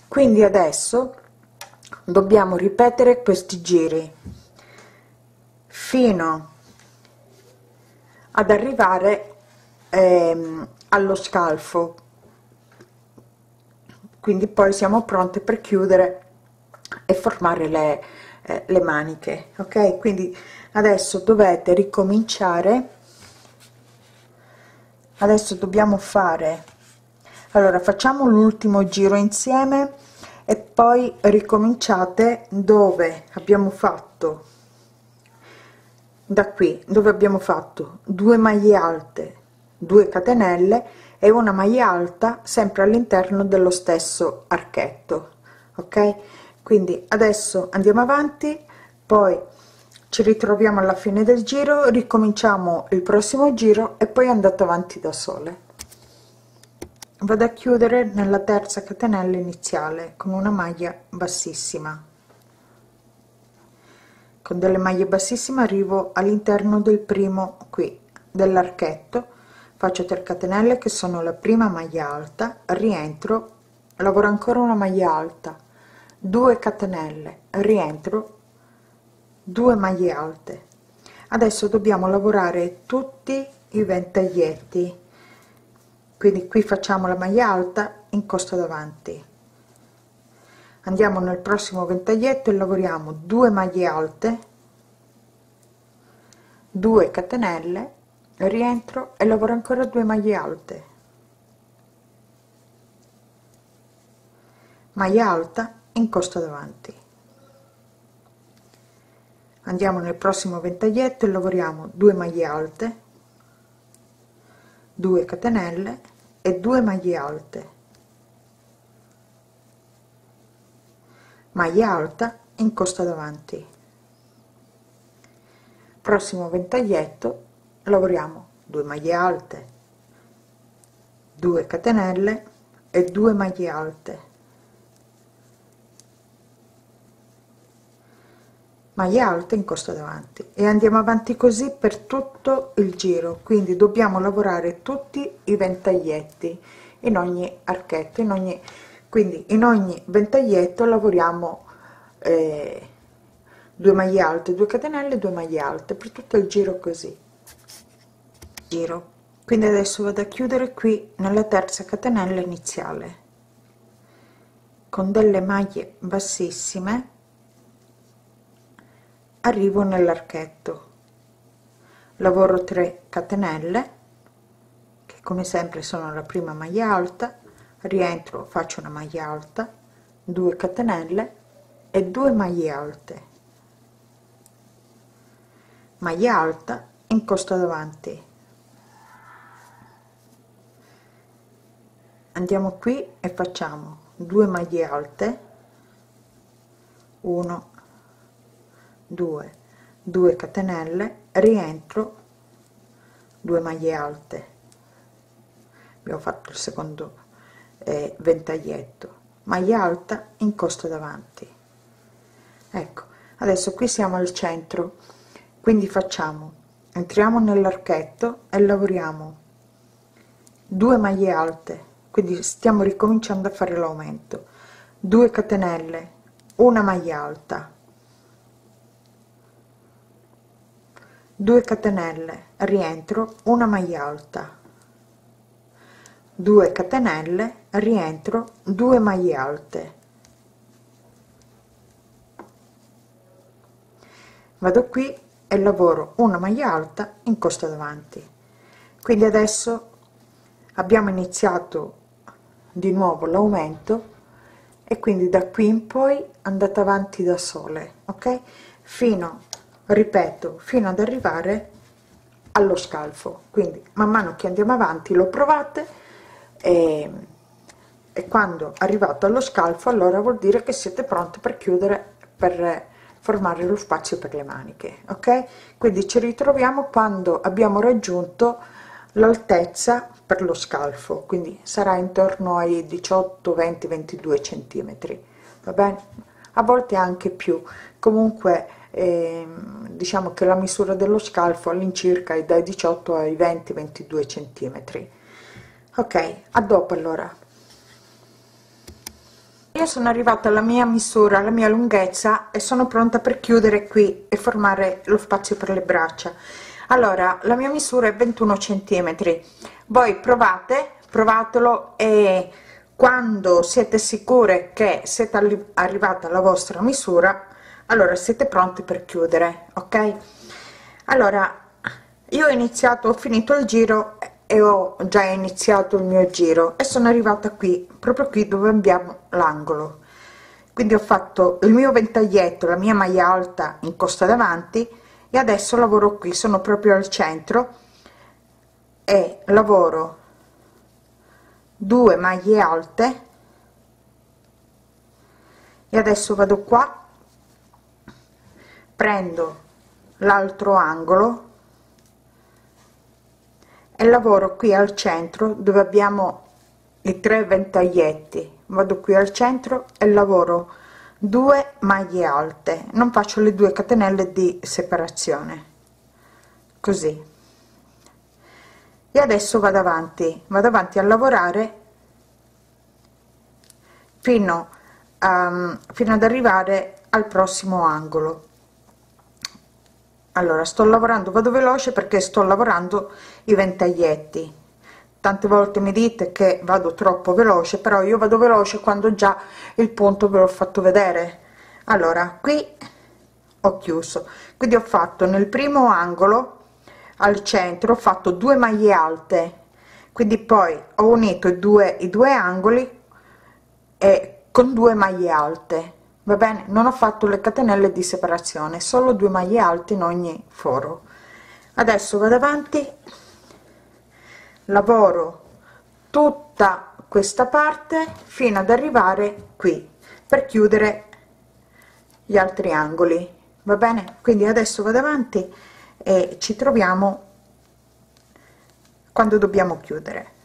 Speaker 1: Quindi adesso dobbiamo ripetere questi giri fino ad arrivare ehm, allo scalfo. Quindi poi siamo pronte per chiudere e formare le, eh, le maniche ok? Quindi adesso dovete ricominciare. Adesso dobbiamo fare allora facciamo l'ultimo giro insieme e poi ricominciate dove abbiamo fatto da qui dove abbiamo fatto 2 maglie alte 2 catenelle e una maglia alta sempre all'interno dello stesso archetto ok? Quindi adesso andiamo avanti poi ci ritroviamo alla fine del giro ricominciamo il prossimo giro e poi andate avanti da sole. Vado a chiudere nella terza catenella iniziale con una maglia bassissima con delle maglie bassissime arrivo all'interno del primo qui dell'archetto faccio 3 catenelle che sono la prima maglia alta rientro lavoro ancora una maglia alta 2 catenelle rientro 2 maglie alte. Adesso dobbiamo lavorare tutti i ventaglietti. Quindi qui facciamo la maglia alta in costa davanti andiamo nel prossimo ventaglietto e lavoriamo 2 maglie alte 2 catenelle rientro e lavoro ancora 2 maglie alte. Maglia alta in costa davanti. Andiamo nel prossimo ventaglietto e lavoriamo 2 maglie alte 2 catenelle e 2 maglie alte maglia alta in costa davanti. Prossimo ventaglietto lavoriamo 2 maglie alte 2 catenelle e 2 maglie alte. Maglia alta in costa davanti. E andiamo avanti così per tutto il giro. Quindi dobbiamo lavorare tutti i ventaglietti in ogni archetto in ogni quindi in ogni ventaglietto lavoriamo eh, 2 maglie alte 2 catenelle 2 maglie alte per tutto il giro così. Giro. Quindi adesso vado a chiudere qui nella terza catenella iniziale con delle maglie bassissime arrivo nell'archetto. Lavoro 3 catenelle che come sempre sono la prima maglia alta rientro faccio una maglia alta 2 catenelle e 2 maglie alte. Maglia alta in costa davanti. Andiamo qui e facciamo 2 maglie alte 1 2 2 catenelle rientro 2 maglie alte. Abbiamo fatto il secondo eh, ventaglietto maglia alta incosto davanti. Ecco adesso qui siamo al centro quindi facciamo entriamo nell'archetto e lavoriamo. 2 maglie alte quindi stiamo ricominciando a fare l'aumento. 2 catenelle una maglia alta. 2 catenelle rientro una maglia alta. 2 catenelle rientro 2 maglie alte. Vado qui e lavoro una maglia alta in costa davanti. Quindi adesso abbiamo iniziato di nuovo l'aumento e quindi da qui in poi andate avanti da sole ok? Fino ripeto fino ad arrivare allo scalfo. Quindi man mano che andiamo avanti lo provate e, e quando arrivato allo scalfo allora vuol dire che siete pronti per chiudere per formare lo spazio per le maniche ok? Quindi ci ritroviamo quando abbiamo raggiunto l'altezza per lo scalfo quindi sarà intorno ai 18 20 22 centimetri va bene? A volte anche più. Comunque eh, diciamo che la misura dello scalfo all'incirca è dai 18 ai 20 22 centimetri ok? A dopo allora io sono arrivata alla mia misura alla mia lunghezza e sono pronta per chiudere qui e formare lo spazio per le braccia. Allora la mia misura è 21 centimetri. Voi provate provatelo e quando siete sicure che siete arrivata alla vostra misura allora siete pronti per chiudere ok? Allora io ho iniziato ho finito il giro e ho già iniziato il mio giro e sono arrivata qui proprio qui dove abbiamo l'angolo. Quindi ho fatto il mio ventaglietto la mia maglia alta in costa davanti e adesso lavoro qui sono proprio al centro e lavoro 2 maglie alte e adesso vado qua prendo l'altro angolo e lavoro qui al centro dove abbiamo i tre ventaglietti. Vado qui al centro e lavoro 2 maglie alte. Non faccio le due catenelle di separazione. Così. E adesso vado avanti. Vado avanti a lavorare fino, um, fino ad arrivare al prossimo angolo allora sto lavorando vado veloce perché sto lavorando i ventaglietti. Tante volte mi dite che vado troppo veloce però io vado veloce quando già il punto ve l'ho fatto vedere. Allora qui ho chiuso. Quindi ho fatto nel primo angolo al centro ho fatto due maglie alte. Quindi poi ho unito i due i due angoli e con due maglie alte va bene non ho fatto le catenelle di separazione solo due maglie alte in ogni foro. Adesso vado avanti. Lavoro tutta questa parte fino ad arrivare qui per chiudere gli altri angoli. Va bene? Quindi adesso vado avanti e ci troviamo quando dobbiamo chiudere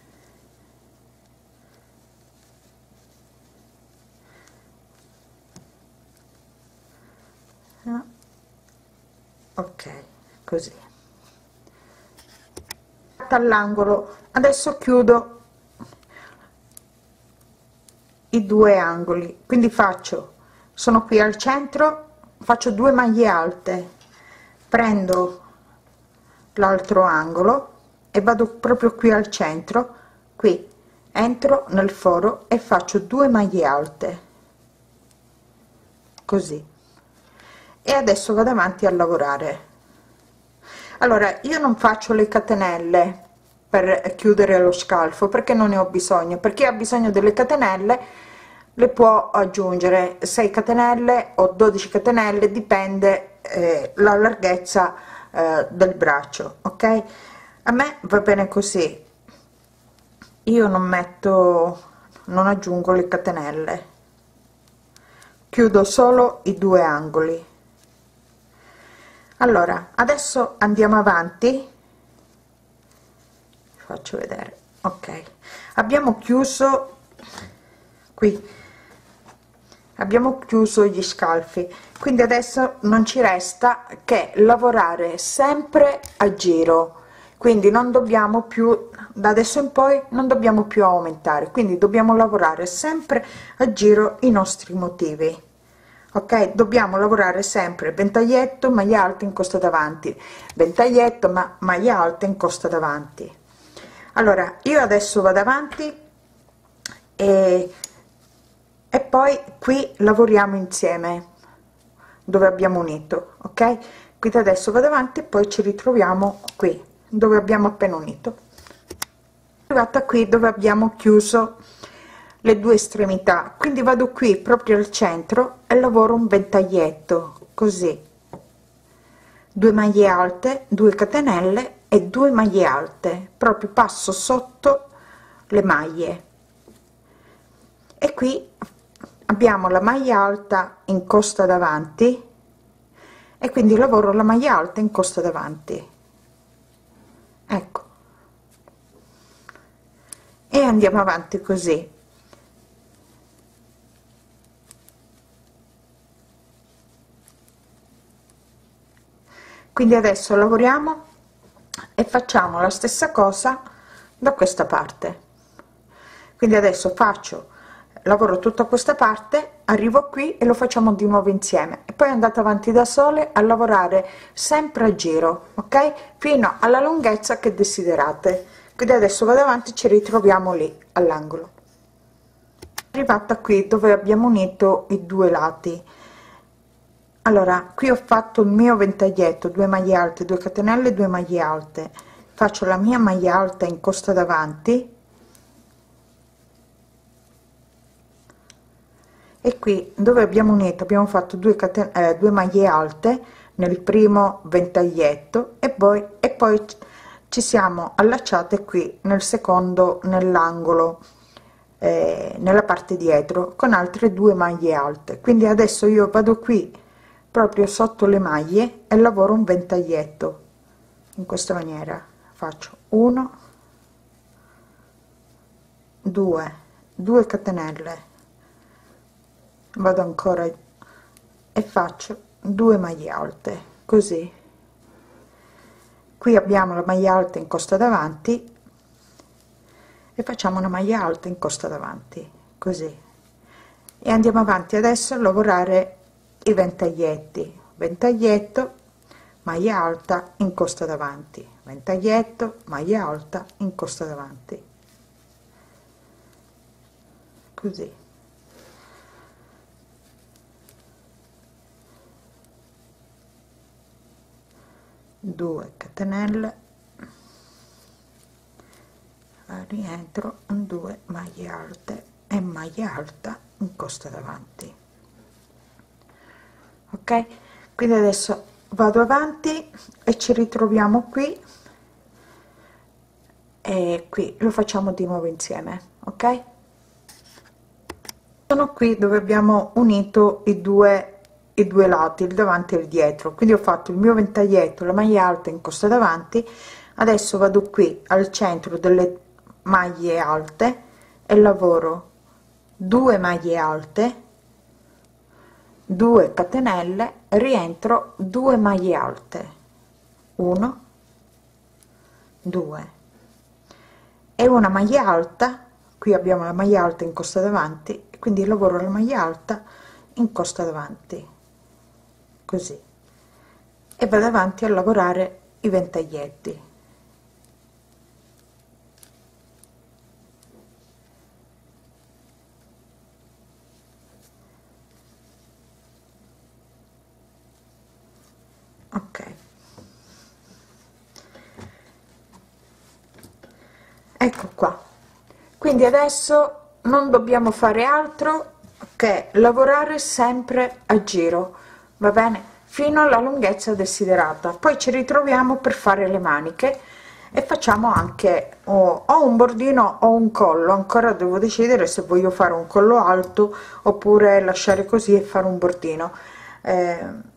Speaker 1: ok così. All'angolo. Adesso chiudo i due angoli. Quindi faccio sono qui al centro faccio due maglie alte. Prendo l'altro angolo e vado proprio qui al centro. Qui entro nel foro e faccio due maglie alte. Così e adesso vado avanti a lavorare. Allora io non faccio le catenelle per chiudere lo scalfo perché non ne ho bisogno. Perché ha bisogno delle catenelle le può aggiungere 6 catenelle o 12 catenelle dipende eh, la larghezza eh, del braccio ok? A me va bene così. Io non metto non aggiungo le catenelle. Chiudo solo i due angoli allora adesso andiamo avanti. Faccio vedere. Ok. Abbiamo chiuso qui. Abbiamo chiuso gli scalfi. Quindi adesso non ci resta che lavorare sempre a giro. Quindi non dobbiamo più da adesso in poi non dobbiamo più aumentare. Quindi dobbiamo lavorare sempre a giro i nostri motivi ok dobbiamo lavorare sempre ventaglietto maglia alta in costa davanti. Ventaglietto ma maglia alta in costa davanti. Allora io adesso vado avanti e, e poi qui lavoriamo insieme dove abbiamo unito ok? Quindi adesso vado avanti e poi ci ritroviamo qui dove abbiamo appena unito. Arrivata qui dove abbiamo chiuso le due estremità. Quindi vado qui proprio al centro e lavoro un ventaglietto così. 2 maglie alte 2 catenelle e 2 maglie alte. Proprio passo sotto le maglie. E qui abbiamo la maglia alta in costa davanti e quindi lavoro la maglia alta in costa davanti. Ecco. E andiamo avanti così quindi adesso lavoriamo e facciamo la stessa cosa da questa parte. Quindi adesso faccio lavoro tutta questa parte arrivo qui e lo facciamo di nuovo insieme. E poi andate avanti da sole a lavorare sempre a giro ok? Fino alla lunghezza che desiderate. Quindi adesso vado avanti ci ritroviamo lì all'angolo. Arrivata qui dove abbiamo unito i due lati allora qui ho fatto il mio ventaglietto 2 maglie alte 2 catenelle 2 maglie alte. Faccio la mia maglia alta in costa davanti. E qui dove abbiamo unito abbiamo fatto 2 catenelle eh, 2 maglie alte nel primo ventaglietto e poi e poi ci siamo allacciate qui nel secondo nell'angolo eh, nella parte dietro con altre due maglie alte. Quindi adesso io vado qui proprio sotto le maglie e lavoro un ventaglietto. In questa maniera faccio 1 2 2 catenelle vado ancora e faccio 2 maglie alte così. Qui abbiamo la maglia alta in costa davanti e facciamo una maglia alta in costa davanti così. E andiamo avanti adesso a lavorare i ventaglietti ventaglietto maglia alta in costa davanti. Ventaglietto maglia alta in costa davanti. Così. 2 catenelle. Rientro 2 maglie alte e maglia alta in costa davanti ok? Quindi adesso vado avanti e ci ritroviamo qui. E qui lo facciamo di nuovo insieme ok? Sono qui dove abbiamo unito i due i due lati il davanti e il dietro. Quindi ho fatto il mio ventaglietto la maglia alta in costa davanti. Adesso vado qui al centro delle maglie alte e lavoro 2 maglie alte 2 catenelle rientro 2 maglie alte. 1 2 e una maglia alta qui abbiamo la maglia alta in costa davanti quindi lavoro la maglia alta in costa davanti. Così. E vado avanti a lavorare i ventaglietti ok ecco qua quindi adesso non dobbiamo fare altro che lavorare sempre a giro va bene? Fino alla lunghezza desiderata. Poi ci ritroviamo per fare le maniche e facciamo anche o, o un bordino o un collo. Ancora devo decidere se voglio fare un collo alto oppure lasciare così e fare un bordino. Eh,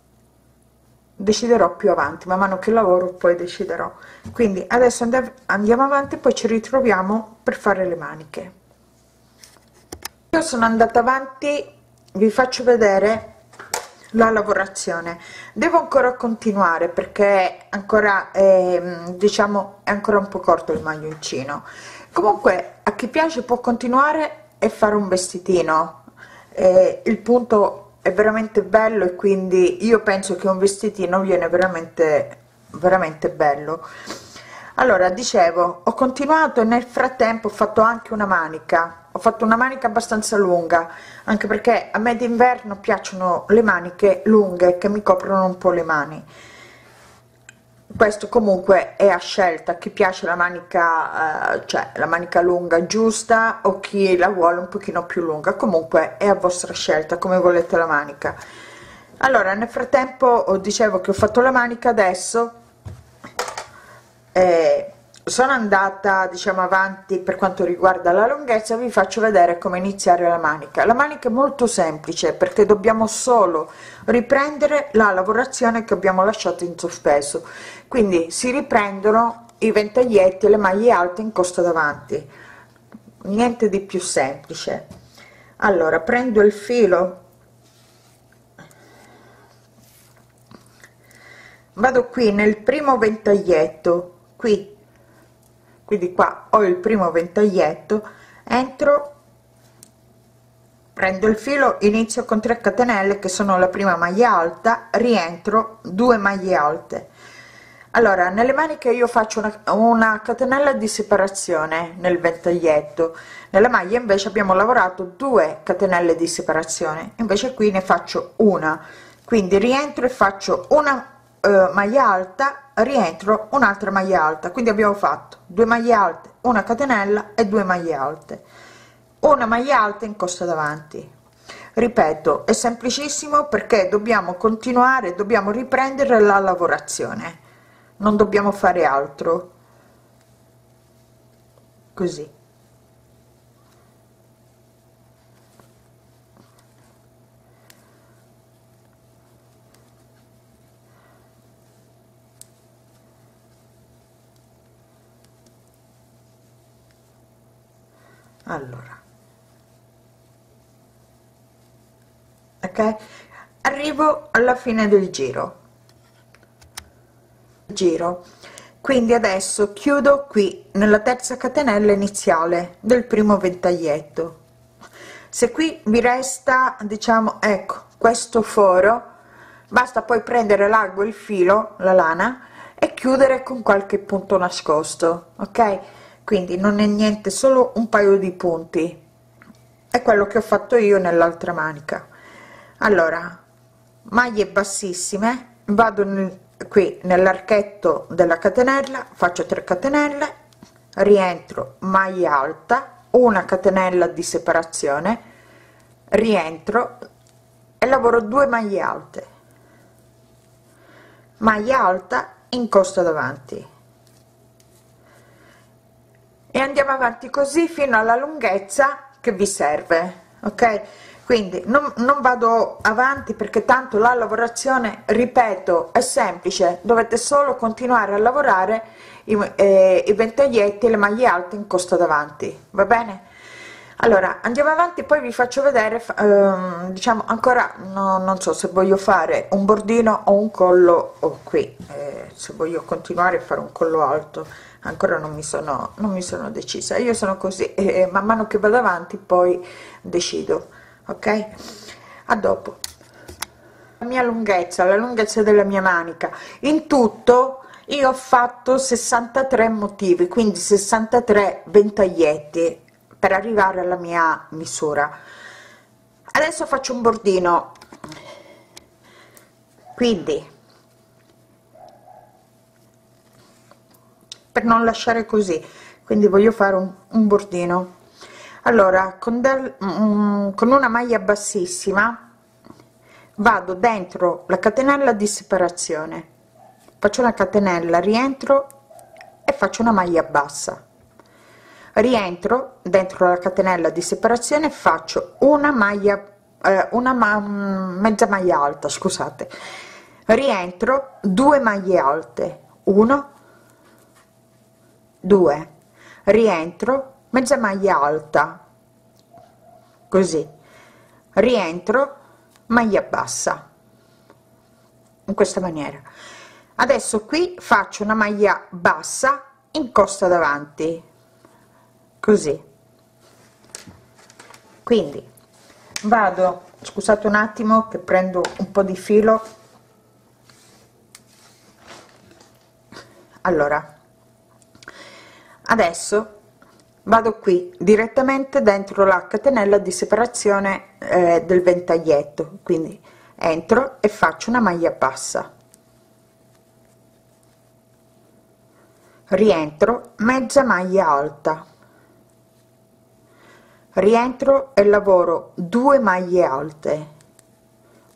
Speaker 1: deciderò più avanti man mano che lavoro poi deciderò. Quindi adesso andiamo avanti poi ci ritroviamo per fare le maniche. Io sono andata avanti vi faccio vedere la lavorazione. Devo ancora continuare perché ancora eh, diciamo è ancora un po corto il maglioncino. Comunque a chi piace può continuare e fare un vestitino. Eh, il punto è veramente bello e quindi io penso che un vestitino viene veramente veramente bello. Allora dicevo ho continuato e nel frattempo ho fatto anche una manica. Ho fatto una manica abbastanza lunga anche perché a me d'inverno piacciono le maniche lunghe che mi coprono un po le mani questo comunque è a scelta chi piace la manica eh, cioè la manica lunga giusta o chi la vuole un pochino più lunga comunque è a vostra scelta come volete la manica. Allora nel frattempo dicevo che ho fatto la manica adesso eh, sono andata diciamo avanti per quanto riguarda la lunghezza vi faccio vedere come iniziare la manica. La manica è molto semplice perché dobbiamo solo riprendere la lavorazione che abbiamo lasciato in sospeso quindi si riprendono i ventaglietti e le maglie alte in costa davanti. Niente di più semplice. Allora prendo il filo. Vado qui nel primo ventaglietto qui. Quindi qua ho il primo ventaglietto entro prendo il filo inizio con 3 catenelle che sono la prima maglia alta rientro 2 maglie alte allora nelle maniche io faccio una, una catenella di separazione nel ventaglietto. Nella maglia invece abbiamo lavorato 2 catenelle di separazione. Invece qui ne faccio una. Quindi rientro e faccio una eh, maglia alta rientro un'altra maglia alta. Quindi abbiamo fatto due maglie alte una catenella e due maglie alte. Una maglia alta in costa davanti. Ripeto è semplicissimo perché dobbiamo continuare dobbiamo riprendere la lavorazione non dobbiamo fare altro. Così. Allora. Ok? Arrivo alla fine del giro giro. Quindi adesso chiudo qui nella terza catenella iniziale del primo ventaglietto. Se qui vi resta diciamo ecco questo foro basta poi prendere largo il filo la lana e chiudere con qualche punto nascosto ok? Quindi non è niente solo un paio di punti. È quello che ho fatto io nell'altra manica. Allora maglie bassissime vado nel, qui nell'archetto della catenella faccio 3 catenelle rientro maglia alta una catenella di separazione rientro e lavoro 2 maglie alte. Maglia alta in costa davanti. E andiamo avanti così fino alla lunghezza che vi serve ok quindi non, non vado avanti perché tanto la lavorazione ripeto è semplice. Dovete solo continuare a lavorare i, eh, i ventaglietti e le maglie alte in costa davanti. Va bene? Allora andiamo avanti poi vi faccio vedere ehm, diciamo ancora no, non so se voglio fare un bordino o un collo o qui eh, se voglio continuare a fare un collo alto ancora non mi sono non mi sono decisa. Io sono così e man mano che vado avanti poi decido ok? A dopo. La mia lunghezza la lunghezza della mia manica. In tutto io ho fatto 63 motivi quindi 63 ventaglietti per arrivare alla mia misura. Adesso faccio un bordino. Quindi per non lasciare così quindi voglio fare un, un bordino allora con, del, um, con una maglia bassissima vado dentro la catenella di separazione. Faccio una catenella rientro e faccio una maglia bassa. Rientro dentro la catenella di separazione faccio una maglia eh, una ma mezza maglia alta scusate. Rientro 2 maglie alte. 1 2 rientro mezza maglia alta. Così. Rientro maglia bassa. In questa maniera. Adesso qui faccio una maglia bassa in costa davanti. Così. Quindi vado scusate un attimo che prendo un po di filo. Allora. Adesso vado qui direttamente dentro la catenella di separazione eh, del ventaglietto. Quindi entro e faccio una maglia bassa. Rientro mezza maglia alta. Rientro e lavoro 2 maglie alte.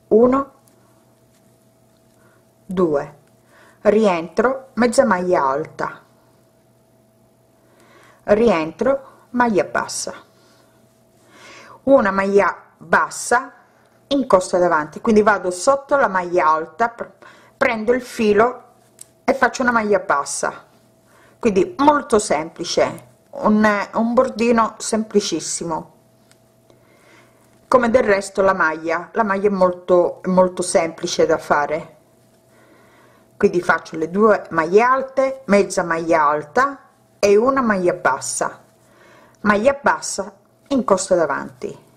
Speaker 1: 1 2 rientro mezza maglia alta rientro maglia bassa. Una maglia bassa in costa davanti quindi vado sotto la maglia alta prendo il filo e faccio una maglia bassa. Quindi molto semplice un, un bordino semplicissimo. Come del resto la maglia la maglia è molto molto semplice da fare. Quindi faccio le due maglie alte mezza maglia alta e una maglia bassa. Maglia bassa in costa davanti.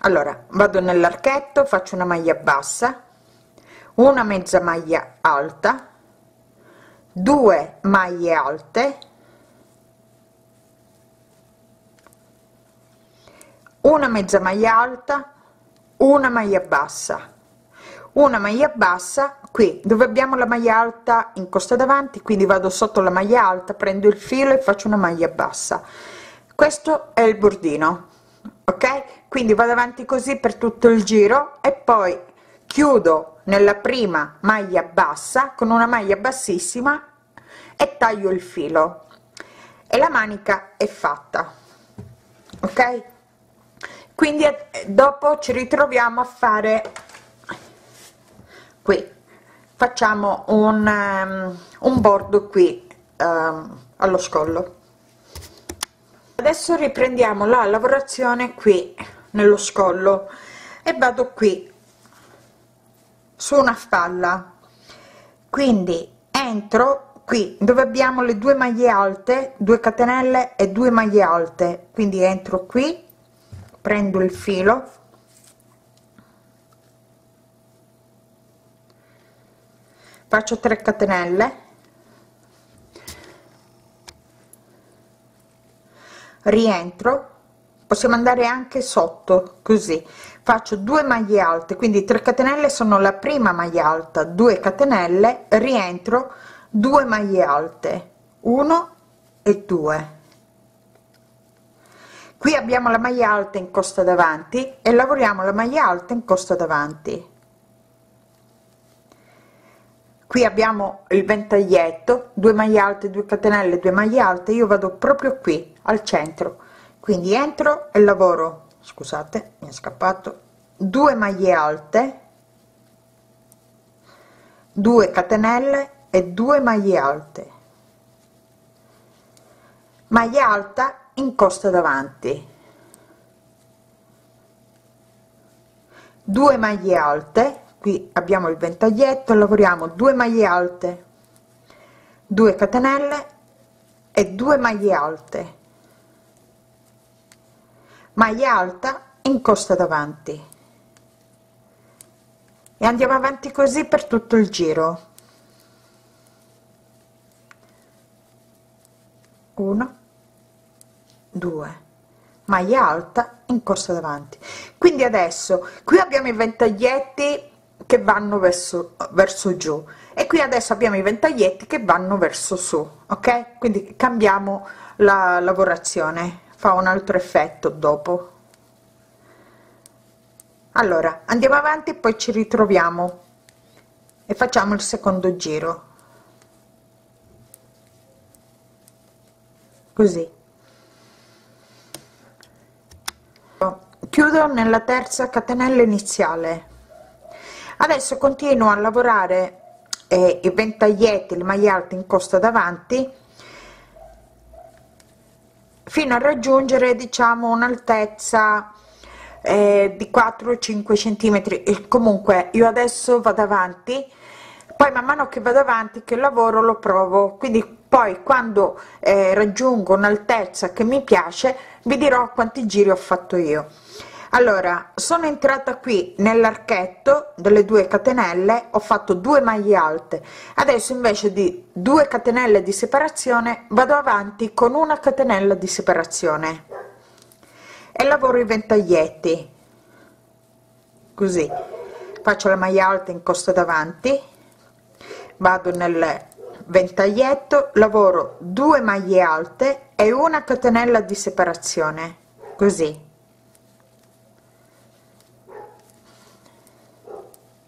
Speaker 1: Allora vado nell'archetto faccio una maglia bassa una mezza maglia alta 2 maglie alte una mezza maglia alta una maglia bassa una maglia bassa qui dove abbiamo la maglia alta in costa davanti quindi vado sotto la maglia alta prendo il filo e faccio una maglia bassa. Questo è il bordino ok? Quindi vado avanti così per tutto il giro e poi chiudo nella prima maglia bassa con una maglia bassissima e taglio il filo. E la manica è fatta ok? Quindi eh, dopo ci ritroviamo a fare qui. Facciamo un, um, un bordo qui um, allo scollo. Adesso riprendiamo la lavorazione qui nello scollo e vado qui su una spalla. Quindi entro qui dove abbiamo le due maglie alte 2 catenelle e 2 maglie alte. Quindi entro qui prendo il filo faccio 3 catenelle. Rientro. Possiamo andare anche sotto così. Faccio 2 maglie alte quindi 3 catenelle sono la prima maglia alta. 2 catenelle rientro 2 maglie alte. 1 e 2 qui abbiamo la maglia alta in costa davanti e lavoriamo la maglia alta in costa davanti qui abbiamo il ventaglietto 2 maglie alte 2 catenelle 2 maglie alte. Io vado proprio qui al centro. Quindi entro e lavoro scusate mi è scappato 2 maglie alte 2 catenelle e 2 maglie alte. Maglia alta in costa davanti. 2 maglie alte qui abbiamo il ventaglietto lavoriamo 2 maglie alte 2 catenelle e 2 maglie alte. Maglia alta in costa davanti. E andiamo avanti così per tutto il giro. 1 2 maglia alta in corsa davanti. Quindi adesso qui abbiamo i ventaglietti che vanno verso verso giù. E qui adesso abbiamo i ventaglietti che vanno verso su ok? Quindi cambiamo la lavorazione fa un altro effetto dopo. Allora andiamo avanti e poi ci ritroviamo e facciamo il secondo giro. Così. Chiudo nella terza catenella iniziale adesso continuo a lavorare eh, i ventaglietti le maglie alte in costa davanti fino a raggiungere diciamo un'altezza eh, di 4 5 centimetri. E comunque io adesso vado avanti. Poi man mano che vado avanti che lavoro lo provo. Quindi poi quando eh, raggiungo un'altezza che mi piace vi dirò quanti giri ho fatto io allora sono entrata qui nell'archetto delle due catenelle ho fatto due maglie alte. Adesso invece di due catenelle di separazione vado avanti con una catenella di separazione. E lavoro i ventaglietti. Così. Faccio la maglia alta in costa davanti. Vado nel ventaglietto lavoro 2 maglie alte e una catenella di separazione. Così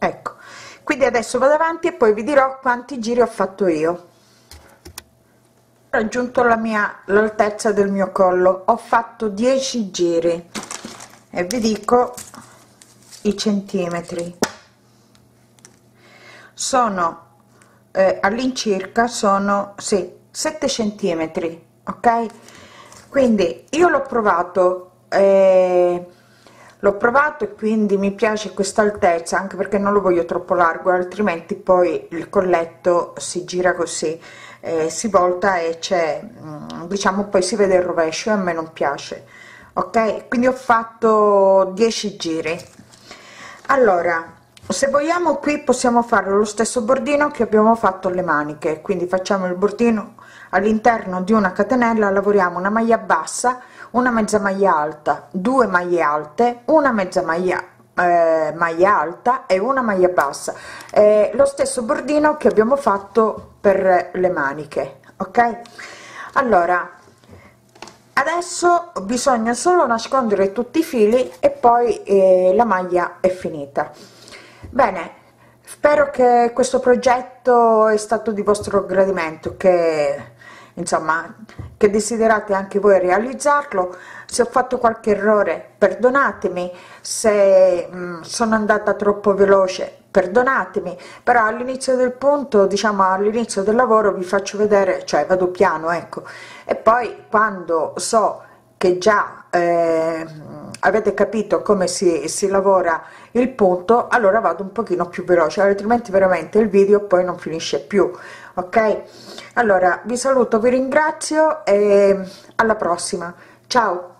Speaker 1: ecco quindi adesso vado avanti e poi vi dirò quanti giri ho fatto io. Ho raggiunto la mia l'altezza del mio collo. Ho fatto 10 giri. E vi dico i centimetri. Sono eh, all'incirca sono sì, 7 centimetri ok? Quindi io l'ho provato eh, l'ho provato e quindi mi piace questa altezza anche perché non lo voglio troppo largo altrimenti poi il colletto si gira così eh, si volta e c'è mm, diciamo poi si vede il rovescio e a me non piace. Ok? Quindi ho fatto 10 giri. Allora se vogliamo qui possiamo fare lo stesso bordino che abbiamo fatto le maniche. Quindi facciamo il bordino all'interno di una catenella lavoriamo una maglia bassa una mezza maglia alta due maglie alte una mezza maglia eh, maglia alta e una maglia bassa. Eh, lo stesso bordino che abbiamo fatto per le maniche ok? Allora adesso bisogna solo nascondere tutti i fili e poi eh, la maglia è finita. Bene spero che questo progetto è stato di vostro gradimento che insomma che desiderate anche voi realizzarlo. Se ho fatto qualche errore perdonatemi. Se mh, mm, sono andata troppo veloce perdonatemi. Però all'inizio del punto diciamo all'inizio del lavoro vi faccio vedere cioè vado piano ecco. E poi quando so che già eh, avete capito come si, si lavora il punto allora vado un pochino più veloce altrimenti veramente il video poi non finisce più ok allora vi saluto vi ringrazio e alla prossima. Ciao